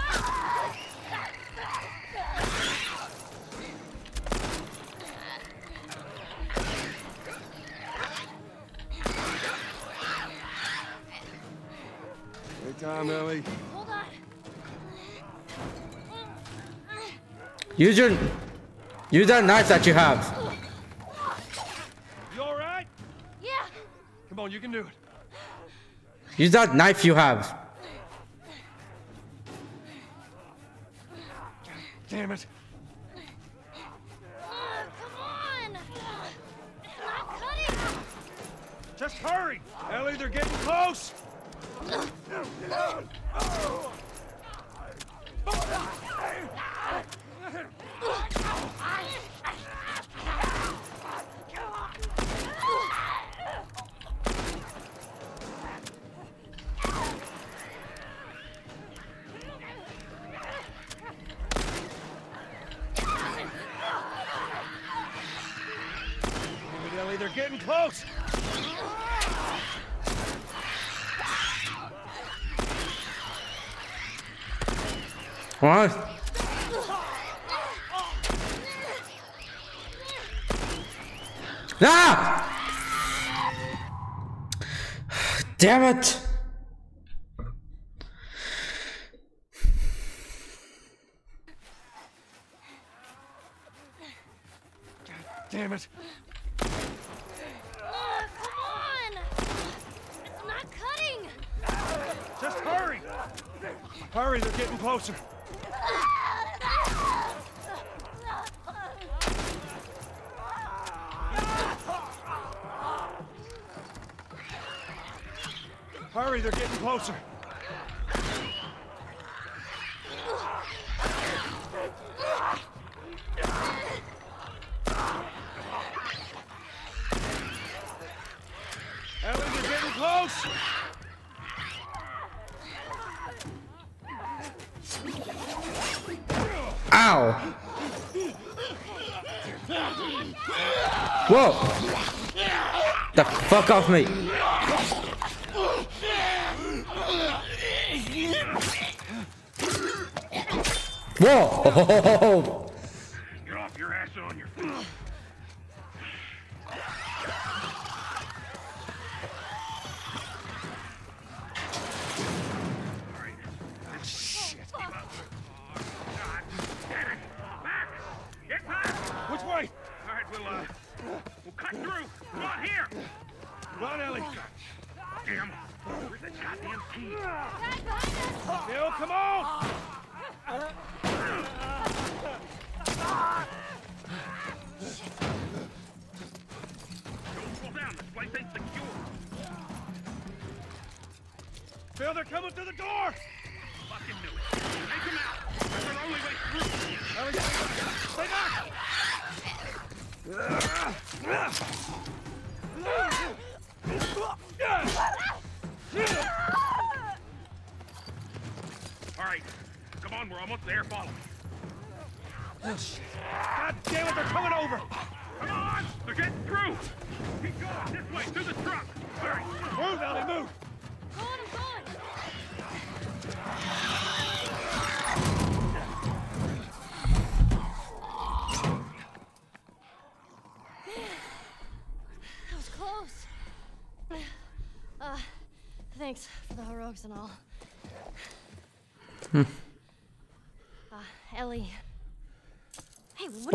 Time, Ellie. Hold on. Use your use that knife that you have. You all right? Yeah! Come on, you can do it. Use that knife you have. Damn it. Uh, come on! Not cutting! Just hurry. Ellie, they're getting close. getting close! What? Ah! Damn it! Damn it! Ugh, come on! It's not cutting! Just hurry! Hurry, they're getting closer. Hurry, they're getting closer. Ellie, they're getting close! Ow! Whoa! The fuck off me! Whoa!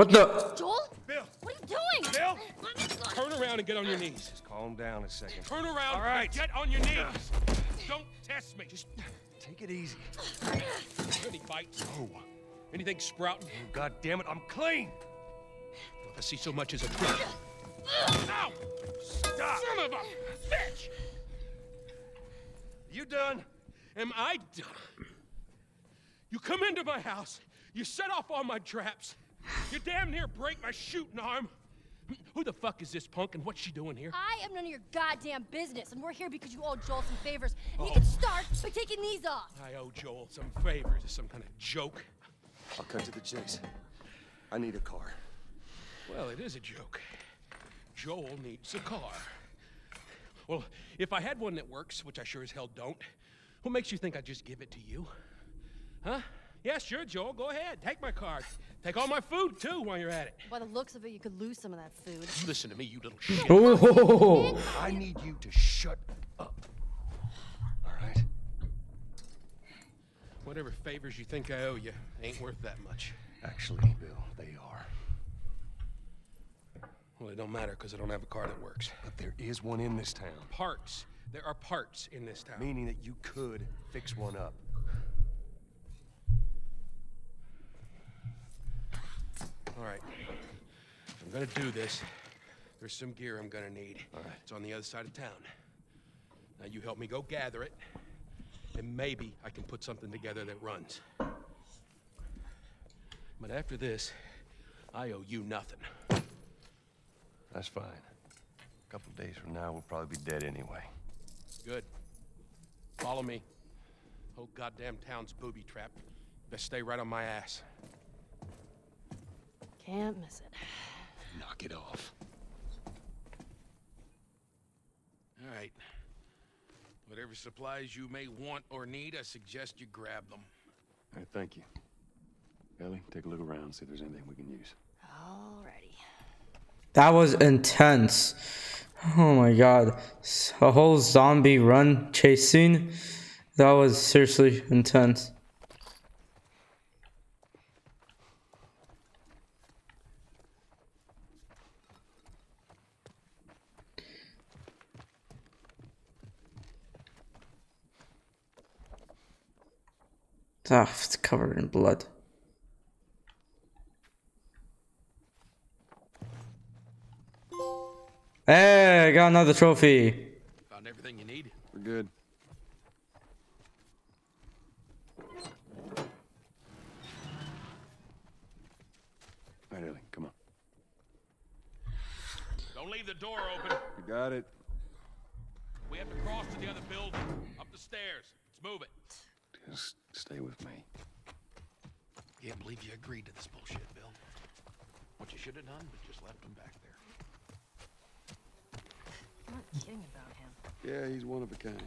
what, What are you- the- Joel? Bill! What are you doing? Bill! Let me go. Turn around and get on your knees. Just calm down a second. Turn around All right. and get on your knees. Don't test me. Just Take it easy. any bites. Oh. Anything sprouting? Oh, God damn it, I'm clean! If I see so much as a twitch. Ow! Stop! Son of a bitch! You done? Am I done? You come into my house, you set off all my traps, you damn near break my shooting arm. Who the fuck is this punk and what's she doing here? I am none of your goddamn business, and we're here because you owe Joel some favors. And you oh. can start by taking these off. I owe Joel some favors. Is some kind of joke? I'll cut to the chase. I need a car. Well, it is a joke. Joel needs a car. Well, if I had one that works, which I sure as hell don't, what makes you think I'd just give it to you? Huh? Yeah, sure, Joel. Go ahead. Take my car. Take all my food, too, while you're at it. By the looks of it, you could lose some of that food. Listen to me, you little shit. Oh! I need you to shut up. All right? Whatever favors you think I owe you ain't worth that much. Actually, Bill, they are. Well, it don't matter because I don't have a car that works. But there is one in this town. Parts. There are parts in this town. Meaning that you could fix one up. All right. If I'm gonna do this, there's some gear I'm gonna need. All right. It's on the other side of town. Now you help me go gather it, and maybe I can put something together that runs. But after this, I owe you nothing. That's fine. A couple days from now, we'll probably be dead anyway. Good. Follow me. Whole goddamn town's booby trapped. Best stay right on my ass. Can't miss it. Knock it off. All right. Whatever supplies you may want or need, I suggest you grab them. All right, thank you. Ellie, take a look around, see if there's anything we can use. Alrighty. That was intense. Oh my god. A whole zombie run chase scene. That was seriously intense. Ah, it's covered in blood. Hey, I got another trophy. Found everything you need? We're good. All right, Ellie, come on. Don't leave the door open. You got it. We have to cross to the other building. Up the stairs. Let's move it. Just stay with me. Can't believe you agreed to this bullshit, Bill. What you should have done, but just left him back there. I'm not kidding about him. Yeah, he's one of a kind.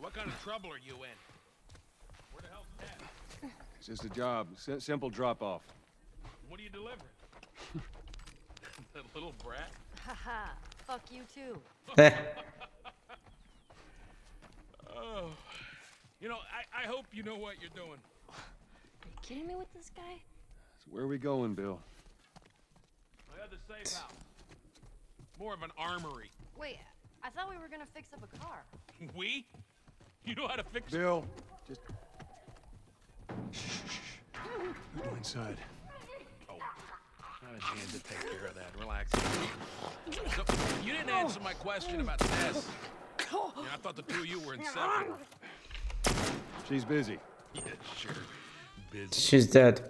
What kind of trouble are you in? Where the hell's Dad? It's just a job. S simple drop-off. What are you delivering? that little brat? Haha. Fuck you too. Oh. You know, I, I hope you know what you're doing. Are you kidding me with this guy? So where are we going, Bill? I had the safe house. More of an armory. Wait, I thought we were gonna fix up a car. We? You know how to fix Bill, just... shh. Go inside. Oh, not a chance to take care of that. Relax. So, you didn't answer my question about Tess. Yeah, I thought the two of you were inseparable. She's busy. Yeah, sure. Busy. she's dead.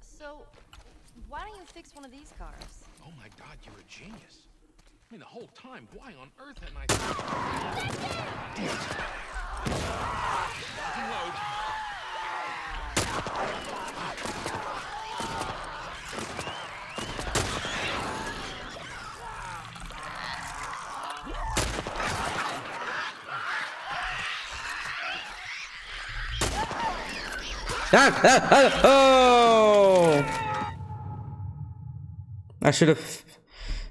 So, why don't you fix one of these cars? Oh my god, you're a genius. I mean, the whole time, why on earth hadn't I... Ah, ah, ah, oh! I should have.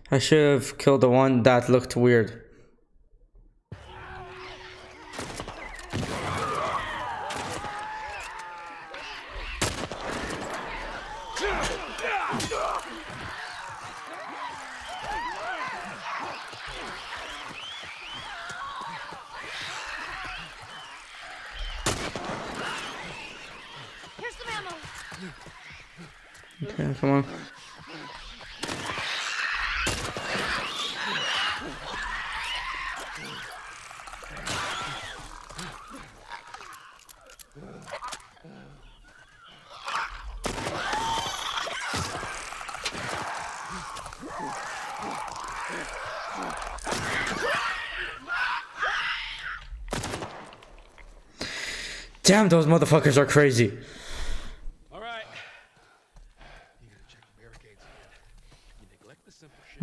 I should have killed the one that looked weird. Damn, those motherfuckers are crazy. All right. You gotta check the barricades again. You neglect the simple shit.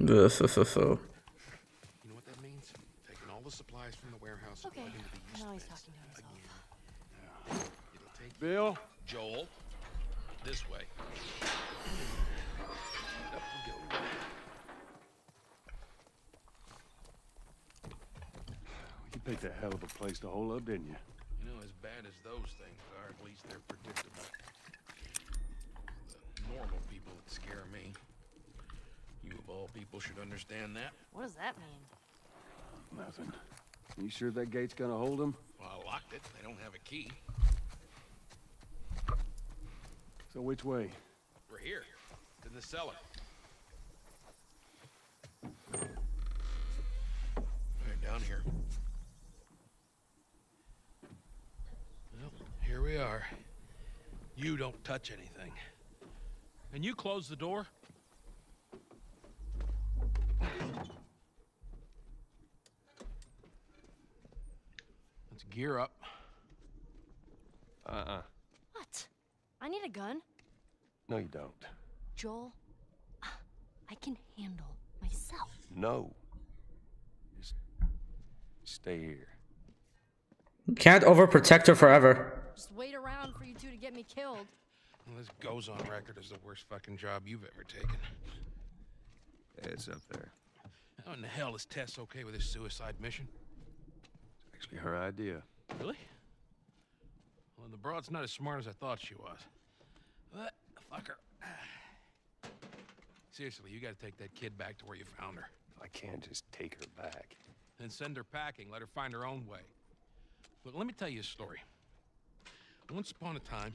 You know what that means? Taking all the supplies from the warehouse and Okay, putting into the use now he's talking to himself. It'll take Bill? Joel this way. Up we go. You picked a hell of a place to hole up, didn't you? You know, as bad as those things are, at least they're predictable. The normal people that scare me. You of all people should understand that. What does that mean? Nothing. You sure that gate's gonna hold them? Well, I locked it. They don't have a key. So which way? We're here. In the cellar. Right down here. Well, here we are. You don't touch anything. And you close the door? Let's gear up. Uh-uh. What? I need a gun. No, you don't. Joel, I can handle myself. No. Just stay here. Can't overprotect her forever. Just wait around for you two to get me killed. Well, this goes on record as the worst fucking job you've ever taken. It's up there. How in the hell is Tess okay with this suicide mission? It's actually her idea. Really? Well, the broad's not as smart as I thought she was. But, fuck her. Seriously, you gotta take that kid back to where you found her. I can't just take her back. Then send her packing, let her find her own way. Look, let me tell you a story. Once upon a time,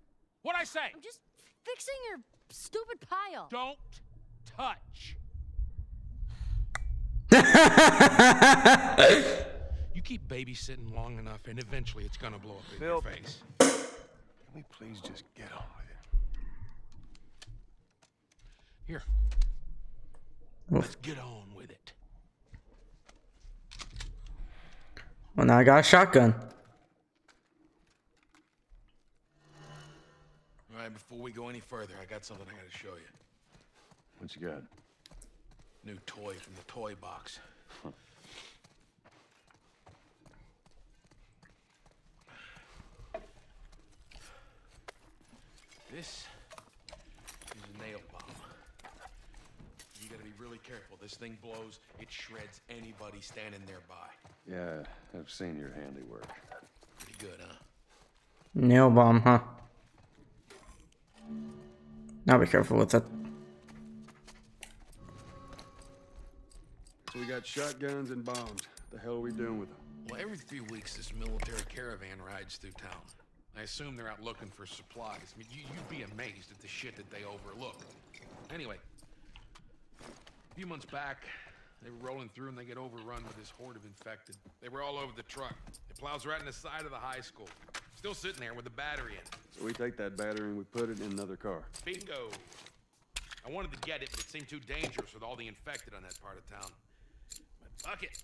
What'd I say? I'm just fixing your stupid pile. Don't touch. you keep babysitting long enough, and eventually it's gonna blow up in your face. Can we please just get on with it? Here. Let's get on with it. Well, now I got a shotgun. All right, before we go any further, I got something I gotta show you. What you got? New toy from the toy box. This is a nail bomb. You gotta be really careful. This thing blows, it shreds anybody standing nearby. Yeah, I've seen your handiwork. Pretty good, huh? Nail bomb, huh? Now be careful with that. So we got shotguns and bombs. The hell are we doing with them? Well, every three weeks, this military caravan rides through town. I assume they're out looking for supplies. I mean, you, you'd be amazed at the shit that they overlook. Anyway, a few months back, they were rolling through and they get overrun with this horde of infected. They were all over the truck. It plows right in the side of the high school. Still sitting there with the battery in it. So we take that battery and we put it in another car. Bingo! I wanted to get it, but it seemed too dangerous with all the infected on that part of town. But fuck it.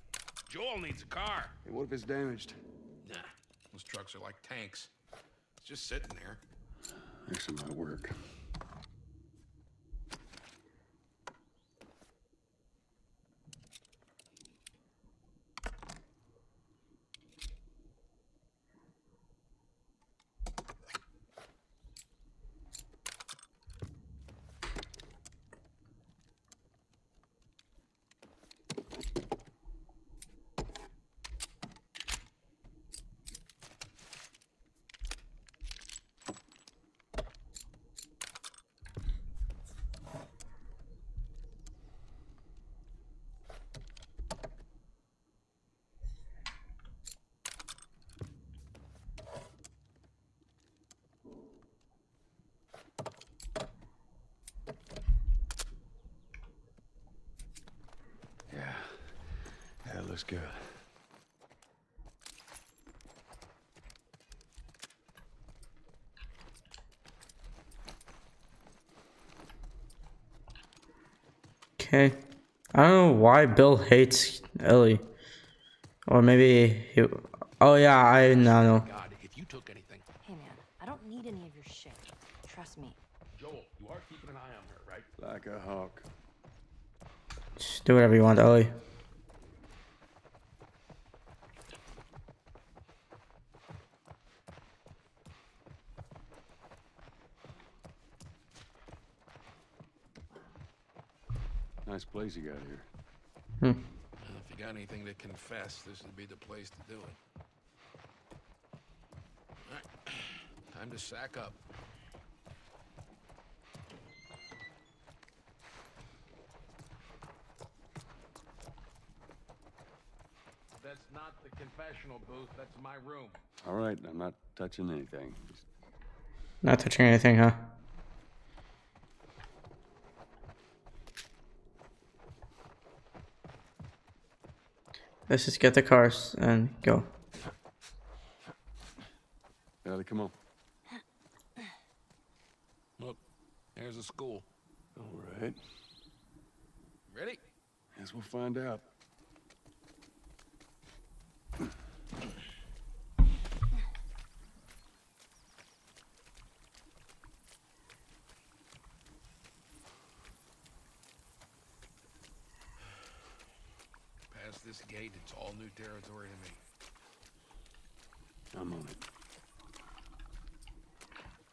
Joel needs a car. Hey, what if it's damaged? Nah, those trucks are like tanks. It's just sitting there. Actually might work. Looks good. Okay. I don't know why Bill hates Ellie. Or maybe he. Oh yeah, I now know. God, if you took anything. Hey man, I don't need any of your shit. Trust me. Joel, you are keeping an eye on her, right? Like a hawk. Just do whatever you want, Ellie. Nice place you got here. Well, if you got anything to confess, this would be the place to do it. All right. Time to sack up. That's not the confessional booth. That's my room. All right, I'm not touching anything. Not touching anything, huh? Let's just get the cars and go. Ellie, come on. Look, there's a school. All right. Ready? Guess we'll find out. Past this gate, it's all new territory to me. I'm on it.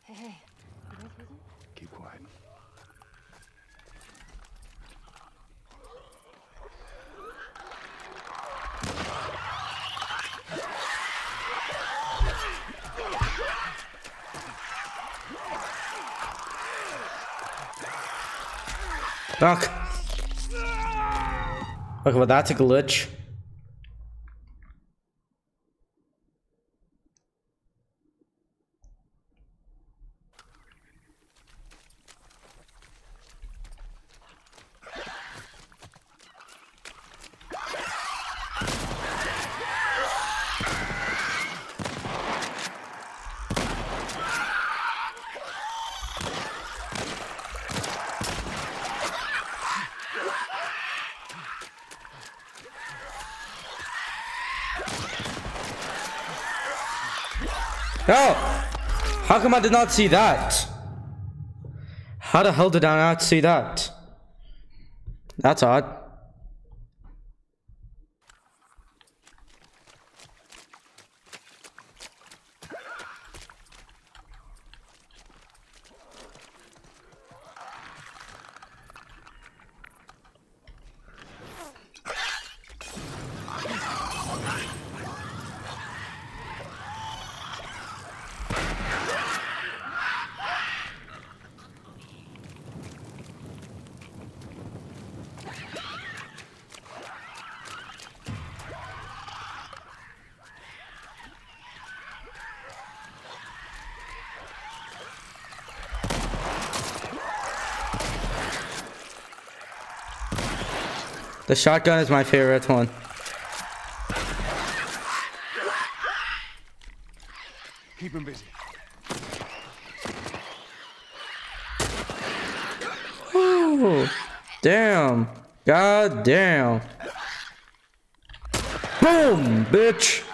Hey, hey. You guys busy? Keep quiet. Fuck. Okay, well that's a glitch. Oh! I did not see that? How the hell did I not see that? That's odd. The shotgun is my favorite one. Keep him busy. Ooh, damn. God damn. Boom, bitch.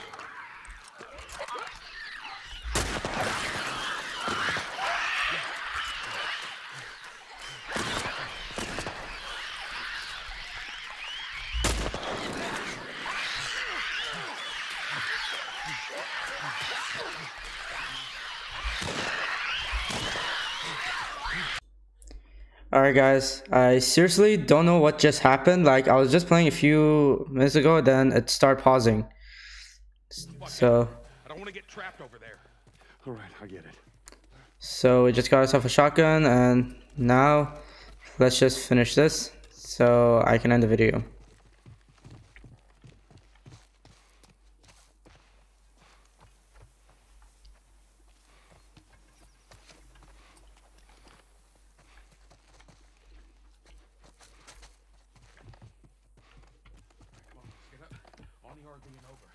Alright guys, I seriously don't know what just happened. Like I was just playing a few minutes ago, then it started pausing. So I don't want to get trapped over there. All right, I get it. so we just got ourselves a shotgun and now let's just finish this so I can end the video. Get up. On the arguing over.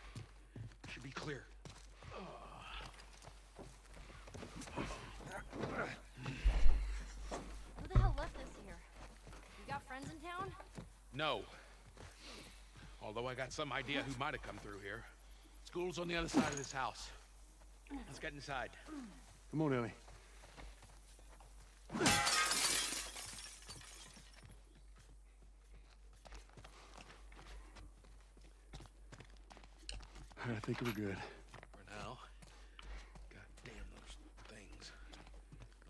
Should be clear. Who the hell left this here? You got friends in town? No. Although I got some idea who might have come through here. School's on the other side of this house. Let's get inside. Come on, Ellie. I think we're good. For now. God damn those things.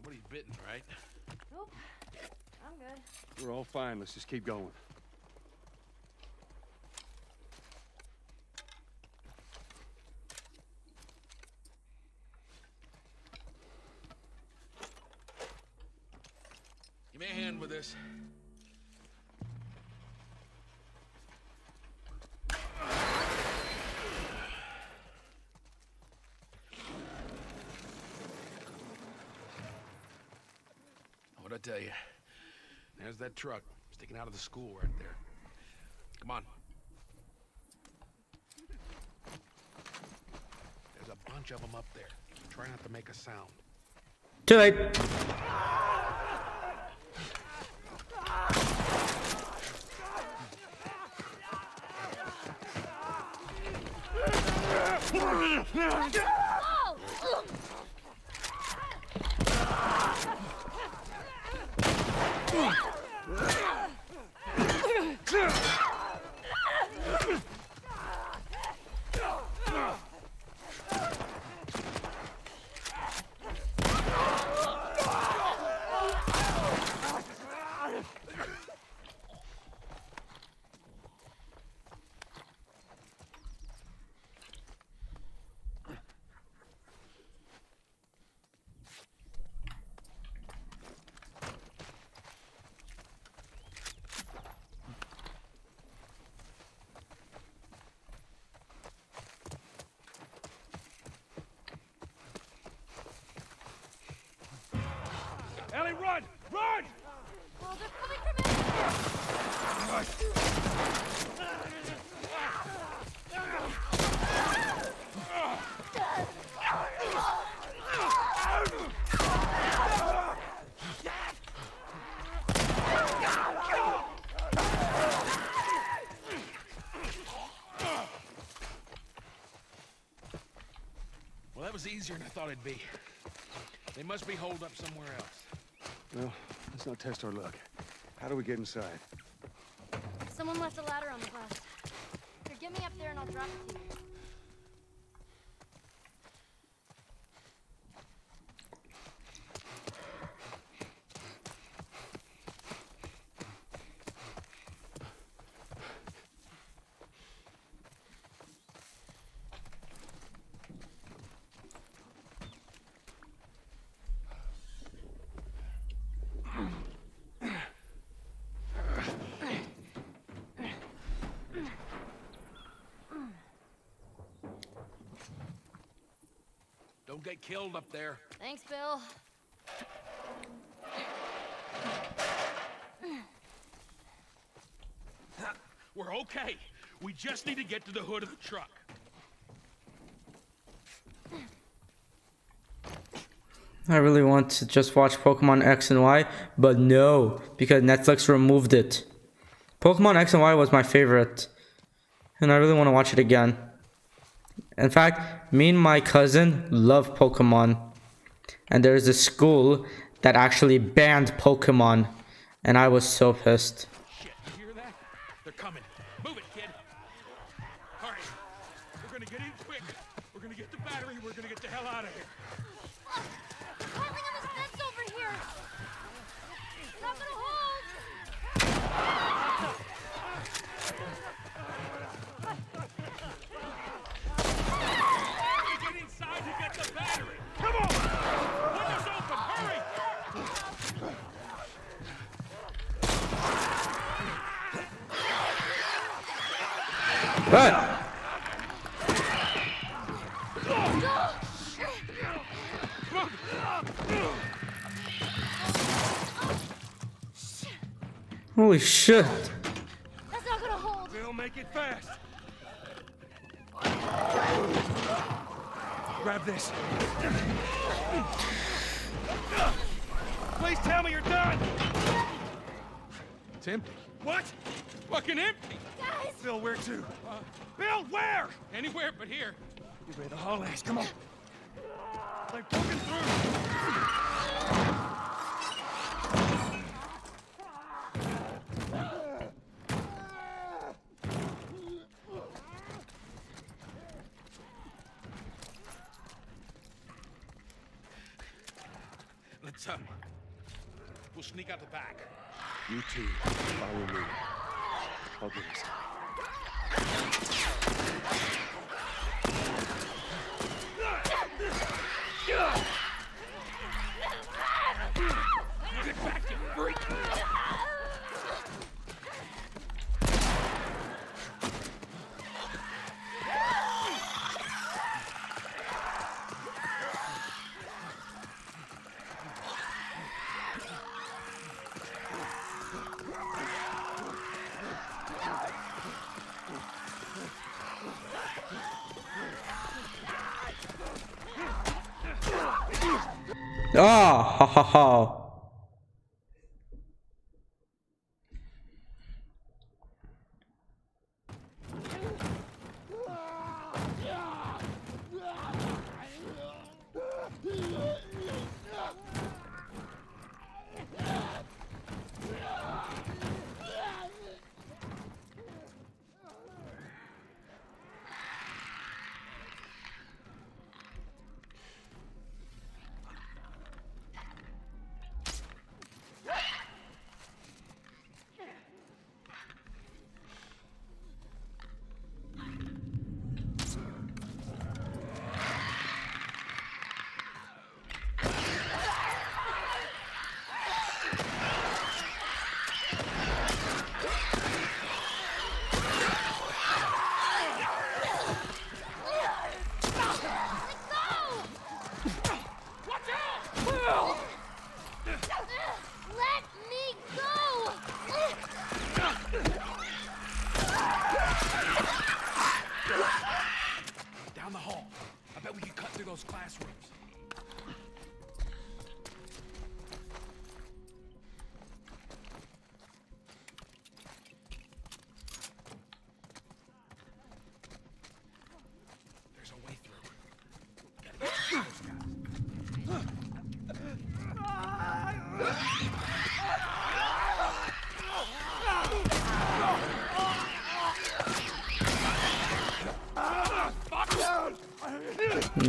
Nobody's bitten, right? Nope. I'm good. We're all fine. Let's just keep going. Give me a hand with this. I tell you? There's that truck sticking out of the school right there. Come on. There's a bunch of them up there. Try not to make a sound. Too late. Ellie, run! Run! Oh, they're coming from in Well, that was easier than I thought it'd be. They must be holed up somewhere else. Well, let's not test our luck. How do we get inside? Someone left a ladder on the bus. Here, get me up there and I'll drop it to you. Get killed up there. Thanks, Bill. We're okay. We just need to get to the hood of the truck. I really want to just watch Pokemon X and Y, but no, because Netflix removed it. Pokemon X and Y was my favorite, and I really want to watch it again. In fact, me and my cousin love Pokemon, and there's a school that actually banned Pokemon, and I was so pissed. Holy shit! That's not gonna hold. Bill, make it fast. Grab this. Please tell me you're done. It's empty. What? Fucking empty. Guys! Bill, where to? Uh, Bill, where? Anywhere but here. Get ready to haul ass. Come on. They're poking through. Let's um, we'll sneak out the back. You two, follow me. I'll get inside.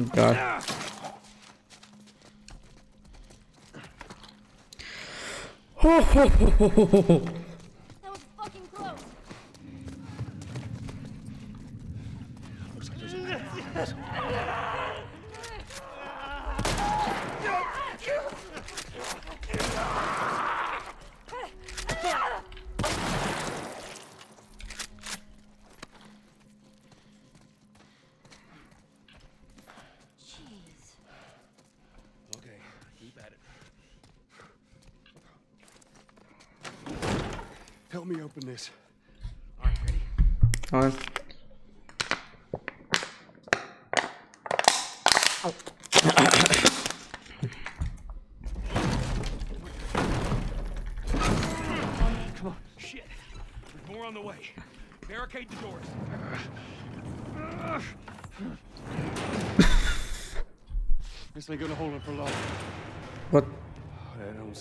god. Oh, ho, ho, ho,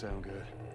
sound good.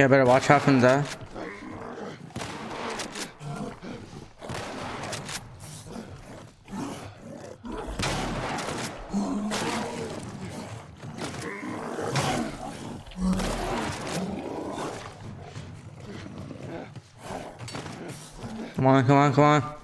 Okay, I better watch out from there. Come on, come on, come on.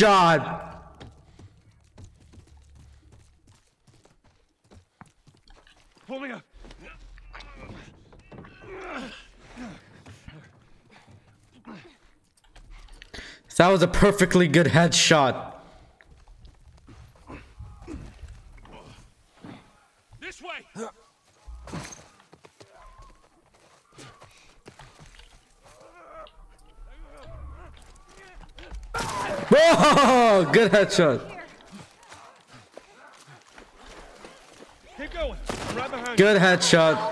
Headshot. Pull me up. That was a perfectly good headshot. this way. Whoa! Good headshot. Keep going. I'm right behind Good headshot.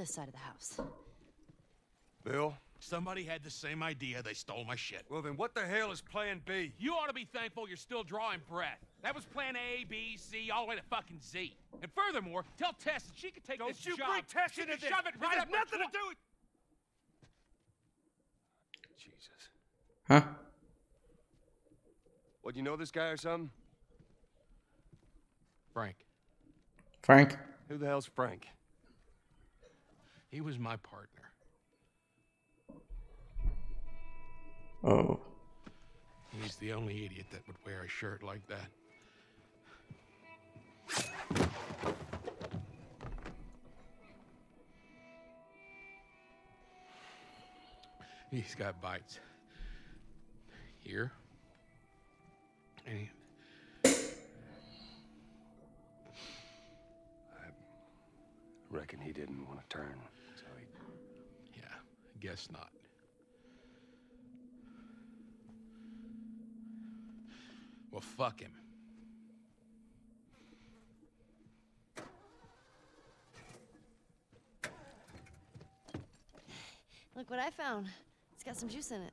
This side of the house. Bill? Somebody had the same idea. They stole my shit. Well, then what the hell is plan B? You ought to be thankful you're still drawing breath. That was plan A, B, C, all the way to fucking Z. And furthermore, tell Tess that she could take Don't this you job. bring Tess she into this. shove it right has up nothing to do with... Jesus. Huh? What, you know this guy or something? Frank. Frank? Who the hell's Frank? He was my partner. Oh. He's the only idiot that would wear a shirt like that. He's got bites. Here. And he, Reckon he didn't want to turn, so he... yeah, guess not. Well, fuck him. Look what I found. It's got some juice in it.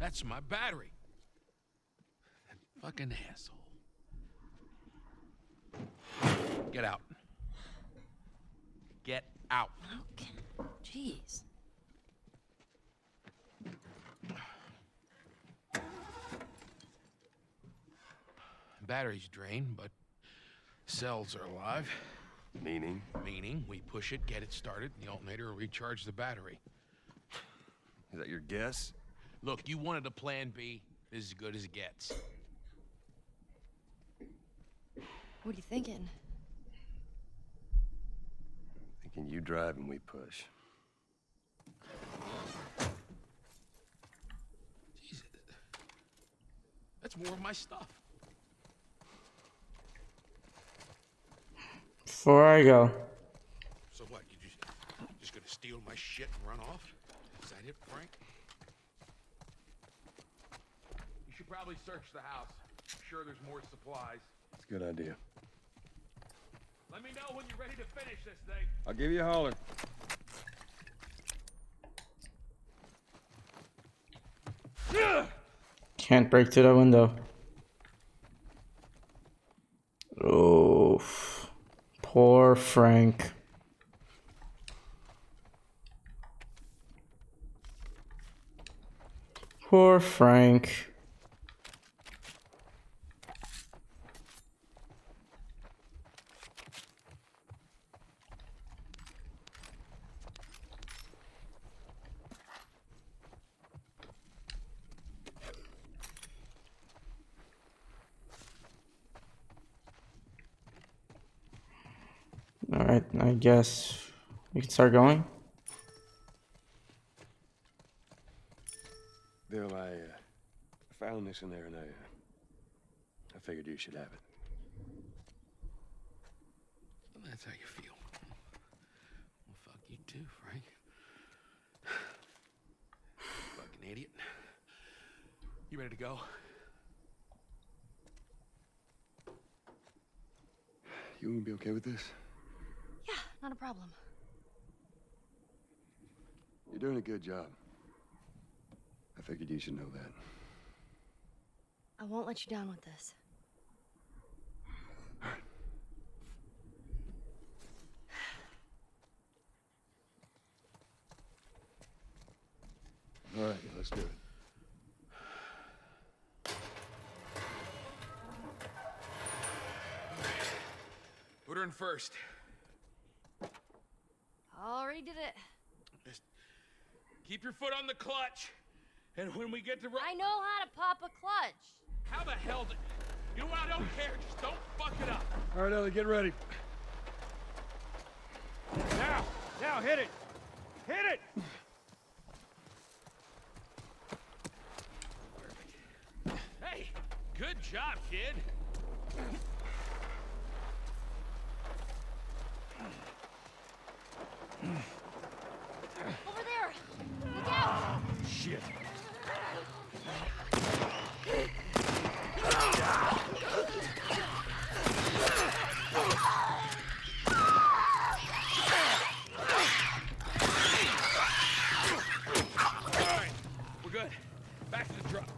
That's my battery. That fucking asshole. Get out. Get out. Okay. Jeez. Battery's drained, but cells are alive. Meaning? Meaning, we push it, get it started, and the alternator will recharge the battery. Is that your guess? Look, you wanted a plan B. This is as good as it gets. What are you thinking? Thinking you drive and we push. Jesus. That's more of my stuff. Before I go. So what? You just just gonna steal my shit and run off? Is that it, Frank? You should probably search the house. I'm sure there's more supplies. It's a good idea. Let me know when you're ready to finish this thing. I'll give you a holler. Can't break through that window. Oh, poor Frank. Poor Frank. Guess we can start going. Bill, I uh, found this in there, and I, uh, I figured you should have it. That's how you feel. Well, fuck you too, Frank. Fucking idiot. You ready to go? You gonna be okay with this? Yeah, not a problem. You're doing a good job. I figured you should know that. I won't let you down with this. All right, let's do it. Put her in first. Already did it. Just keep your foot on the clutch. And when we get to ro- I know how to pop a clutch. How the hell did... You know what? I don't care. Just don't fuck it up. All right, Ellie, get ready. Now! Now, hit it! Hit it! Hey, good job, kid. Over there! Look out! Shit. All right, we're good. Back to the truck.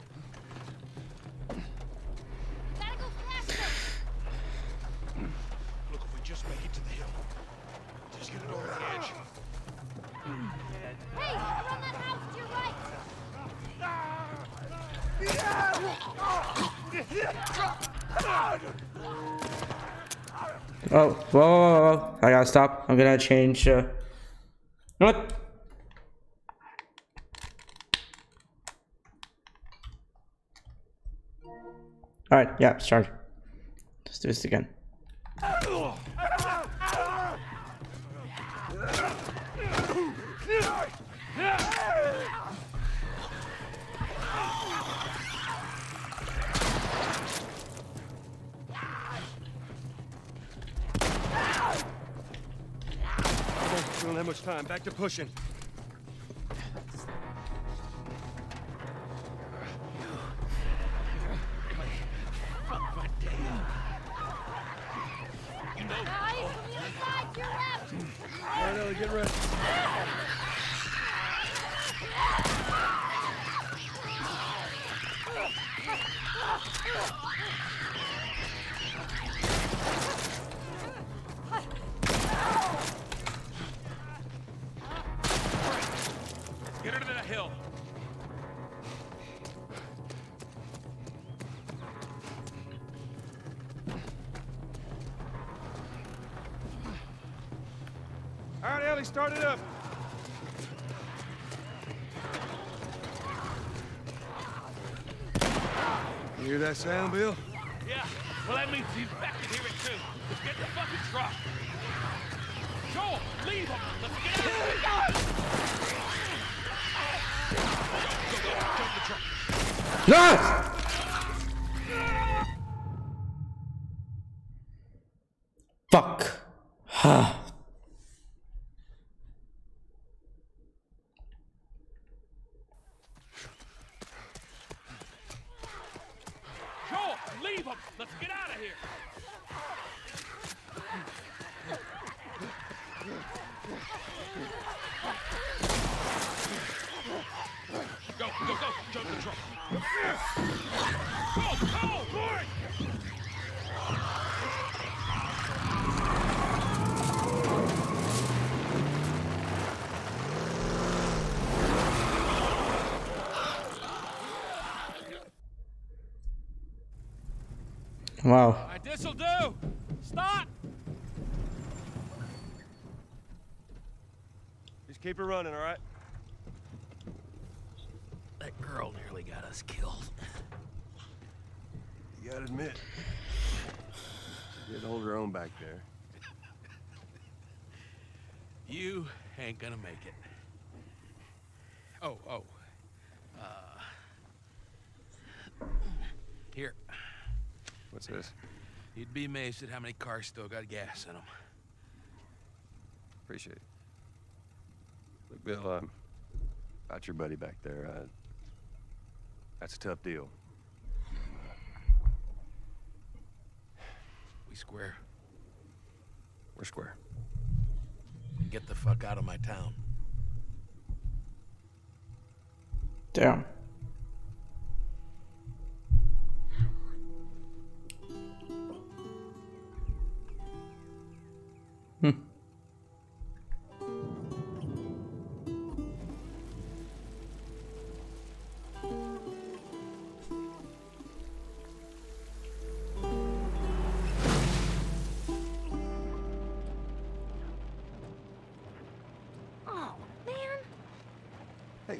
Gotta go faster! Look, if we just make it to the hill, just get it over the edge. Hey, around that house to your right! Oh, whoa, whoa, whoa. I gotta stop. I'm gonna change. Uh... What? Alright, yeah, start. Let's do this again. We don't have much time. Back to pushing. You hear that sound, Bill? Yeah, well, that means he's back to hear it too. Let's get in the fucking truck. Joel, leave him. Let's get out of here. Go, go, go. Jump in the truck. No! Fuck. Joel, leave him. Let's get out of here. Go, go, go. Jump in the truck. Go, go, boy. Wow. All right, this'll do. Stop. Just keep it running, all right? That girl nearly got us killed. You gotta admit, she did hold her own back there. You ain't gonna make it. Oh, oh. Uh, here. What's this? You'd be amazed at how many cars still got gas in them. Appreciate it. Look, Bill, um, about your buddy back there, uh, that's a tough deal. We square. We're square. Get the fuck out of my town. Damn.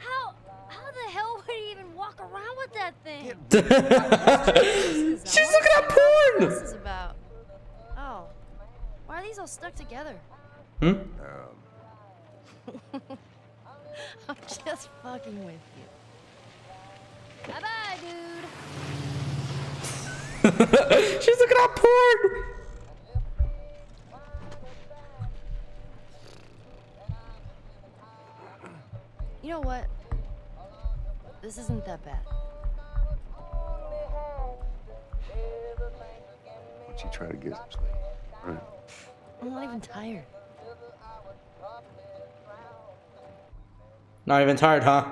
How how the hell would he even walk around with that thing? She's looking at porn! This is about. Oh, why are these all stuck together? Hmm? Um, I'm just fucking with you. Bye bye, dude. She's looking at porn! You know what? This isn't that bad. why don't you try to get some sleep? All right. I'm not even tired. Not even tired, huh?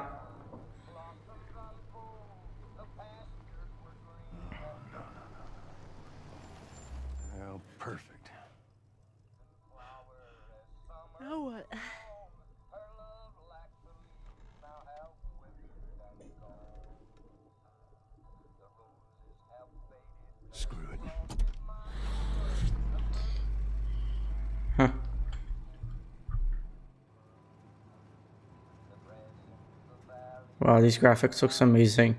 Wow, these graphics looks amazing.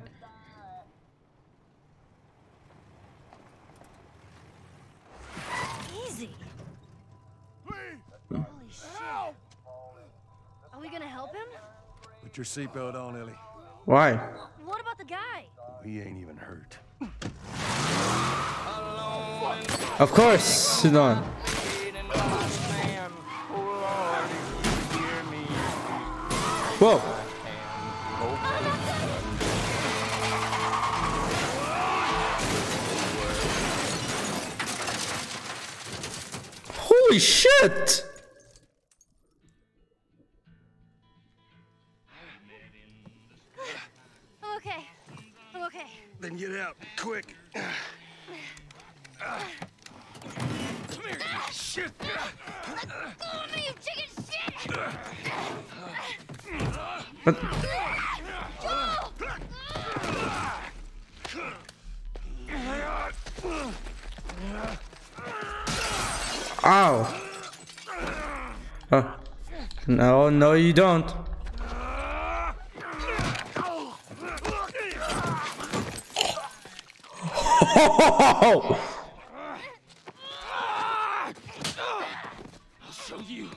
Easy. Holy shit. Are we gonna help him? Put your seatbelt on, Ellie. Why? What about the guy? He ain't even hurt. Of course, Sudan. Whoa. Holy shit! I'm okay. I'm okay. Then get out, quick. Let go of me, you chicken shit! What? Ow. Oh. No, no, you don't. Oh! I'll show you.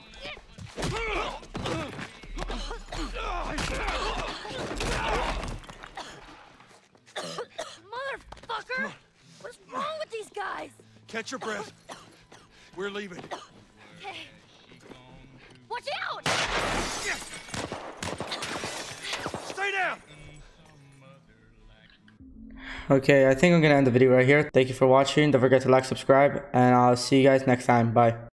Motherfucker! What's wrong with these guys? Catch your breath. We're leaving. Okay. Watch out! Stay down! Okay, I think I'm gonna end the video right here. Thank you for watching. Don't forget to like, subscribe, and I'll see you guys next time. Bye.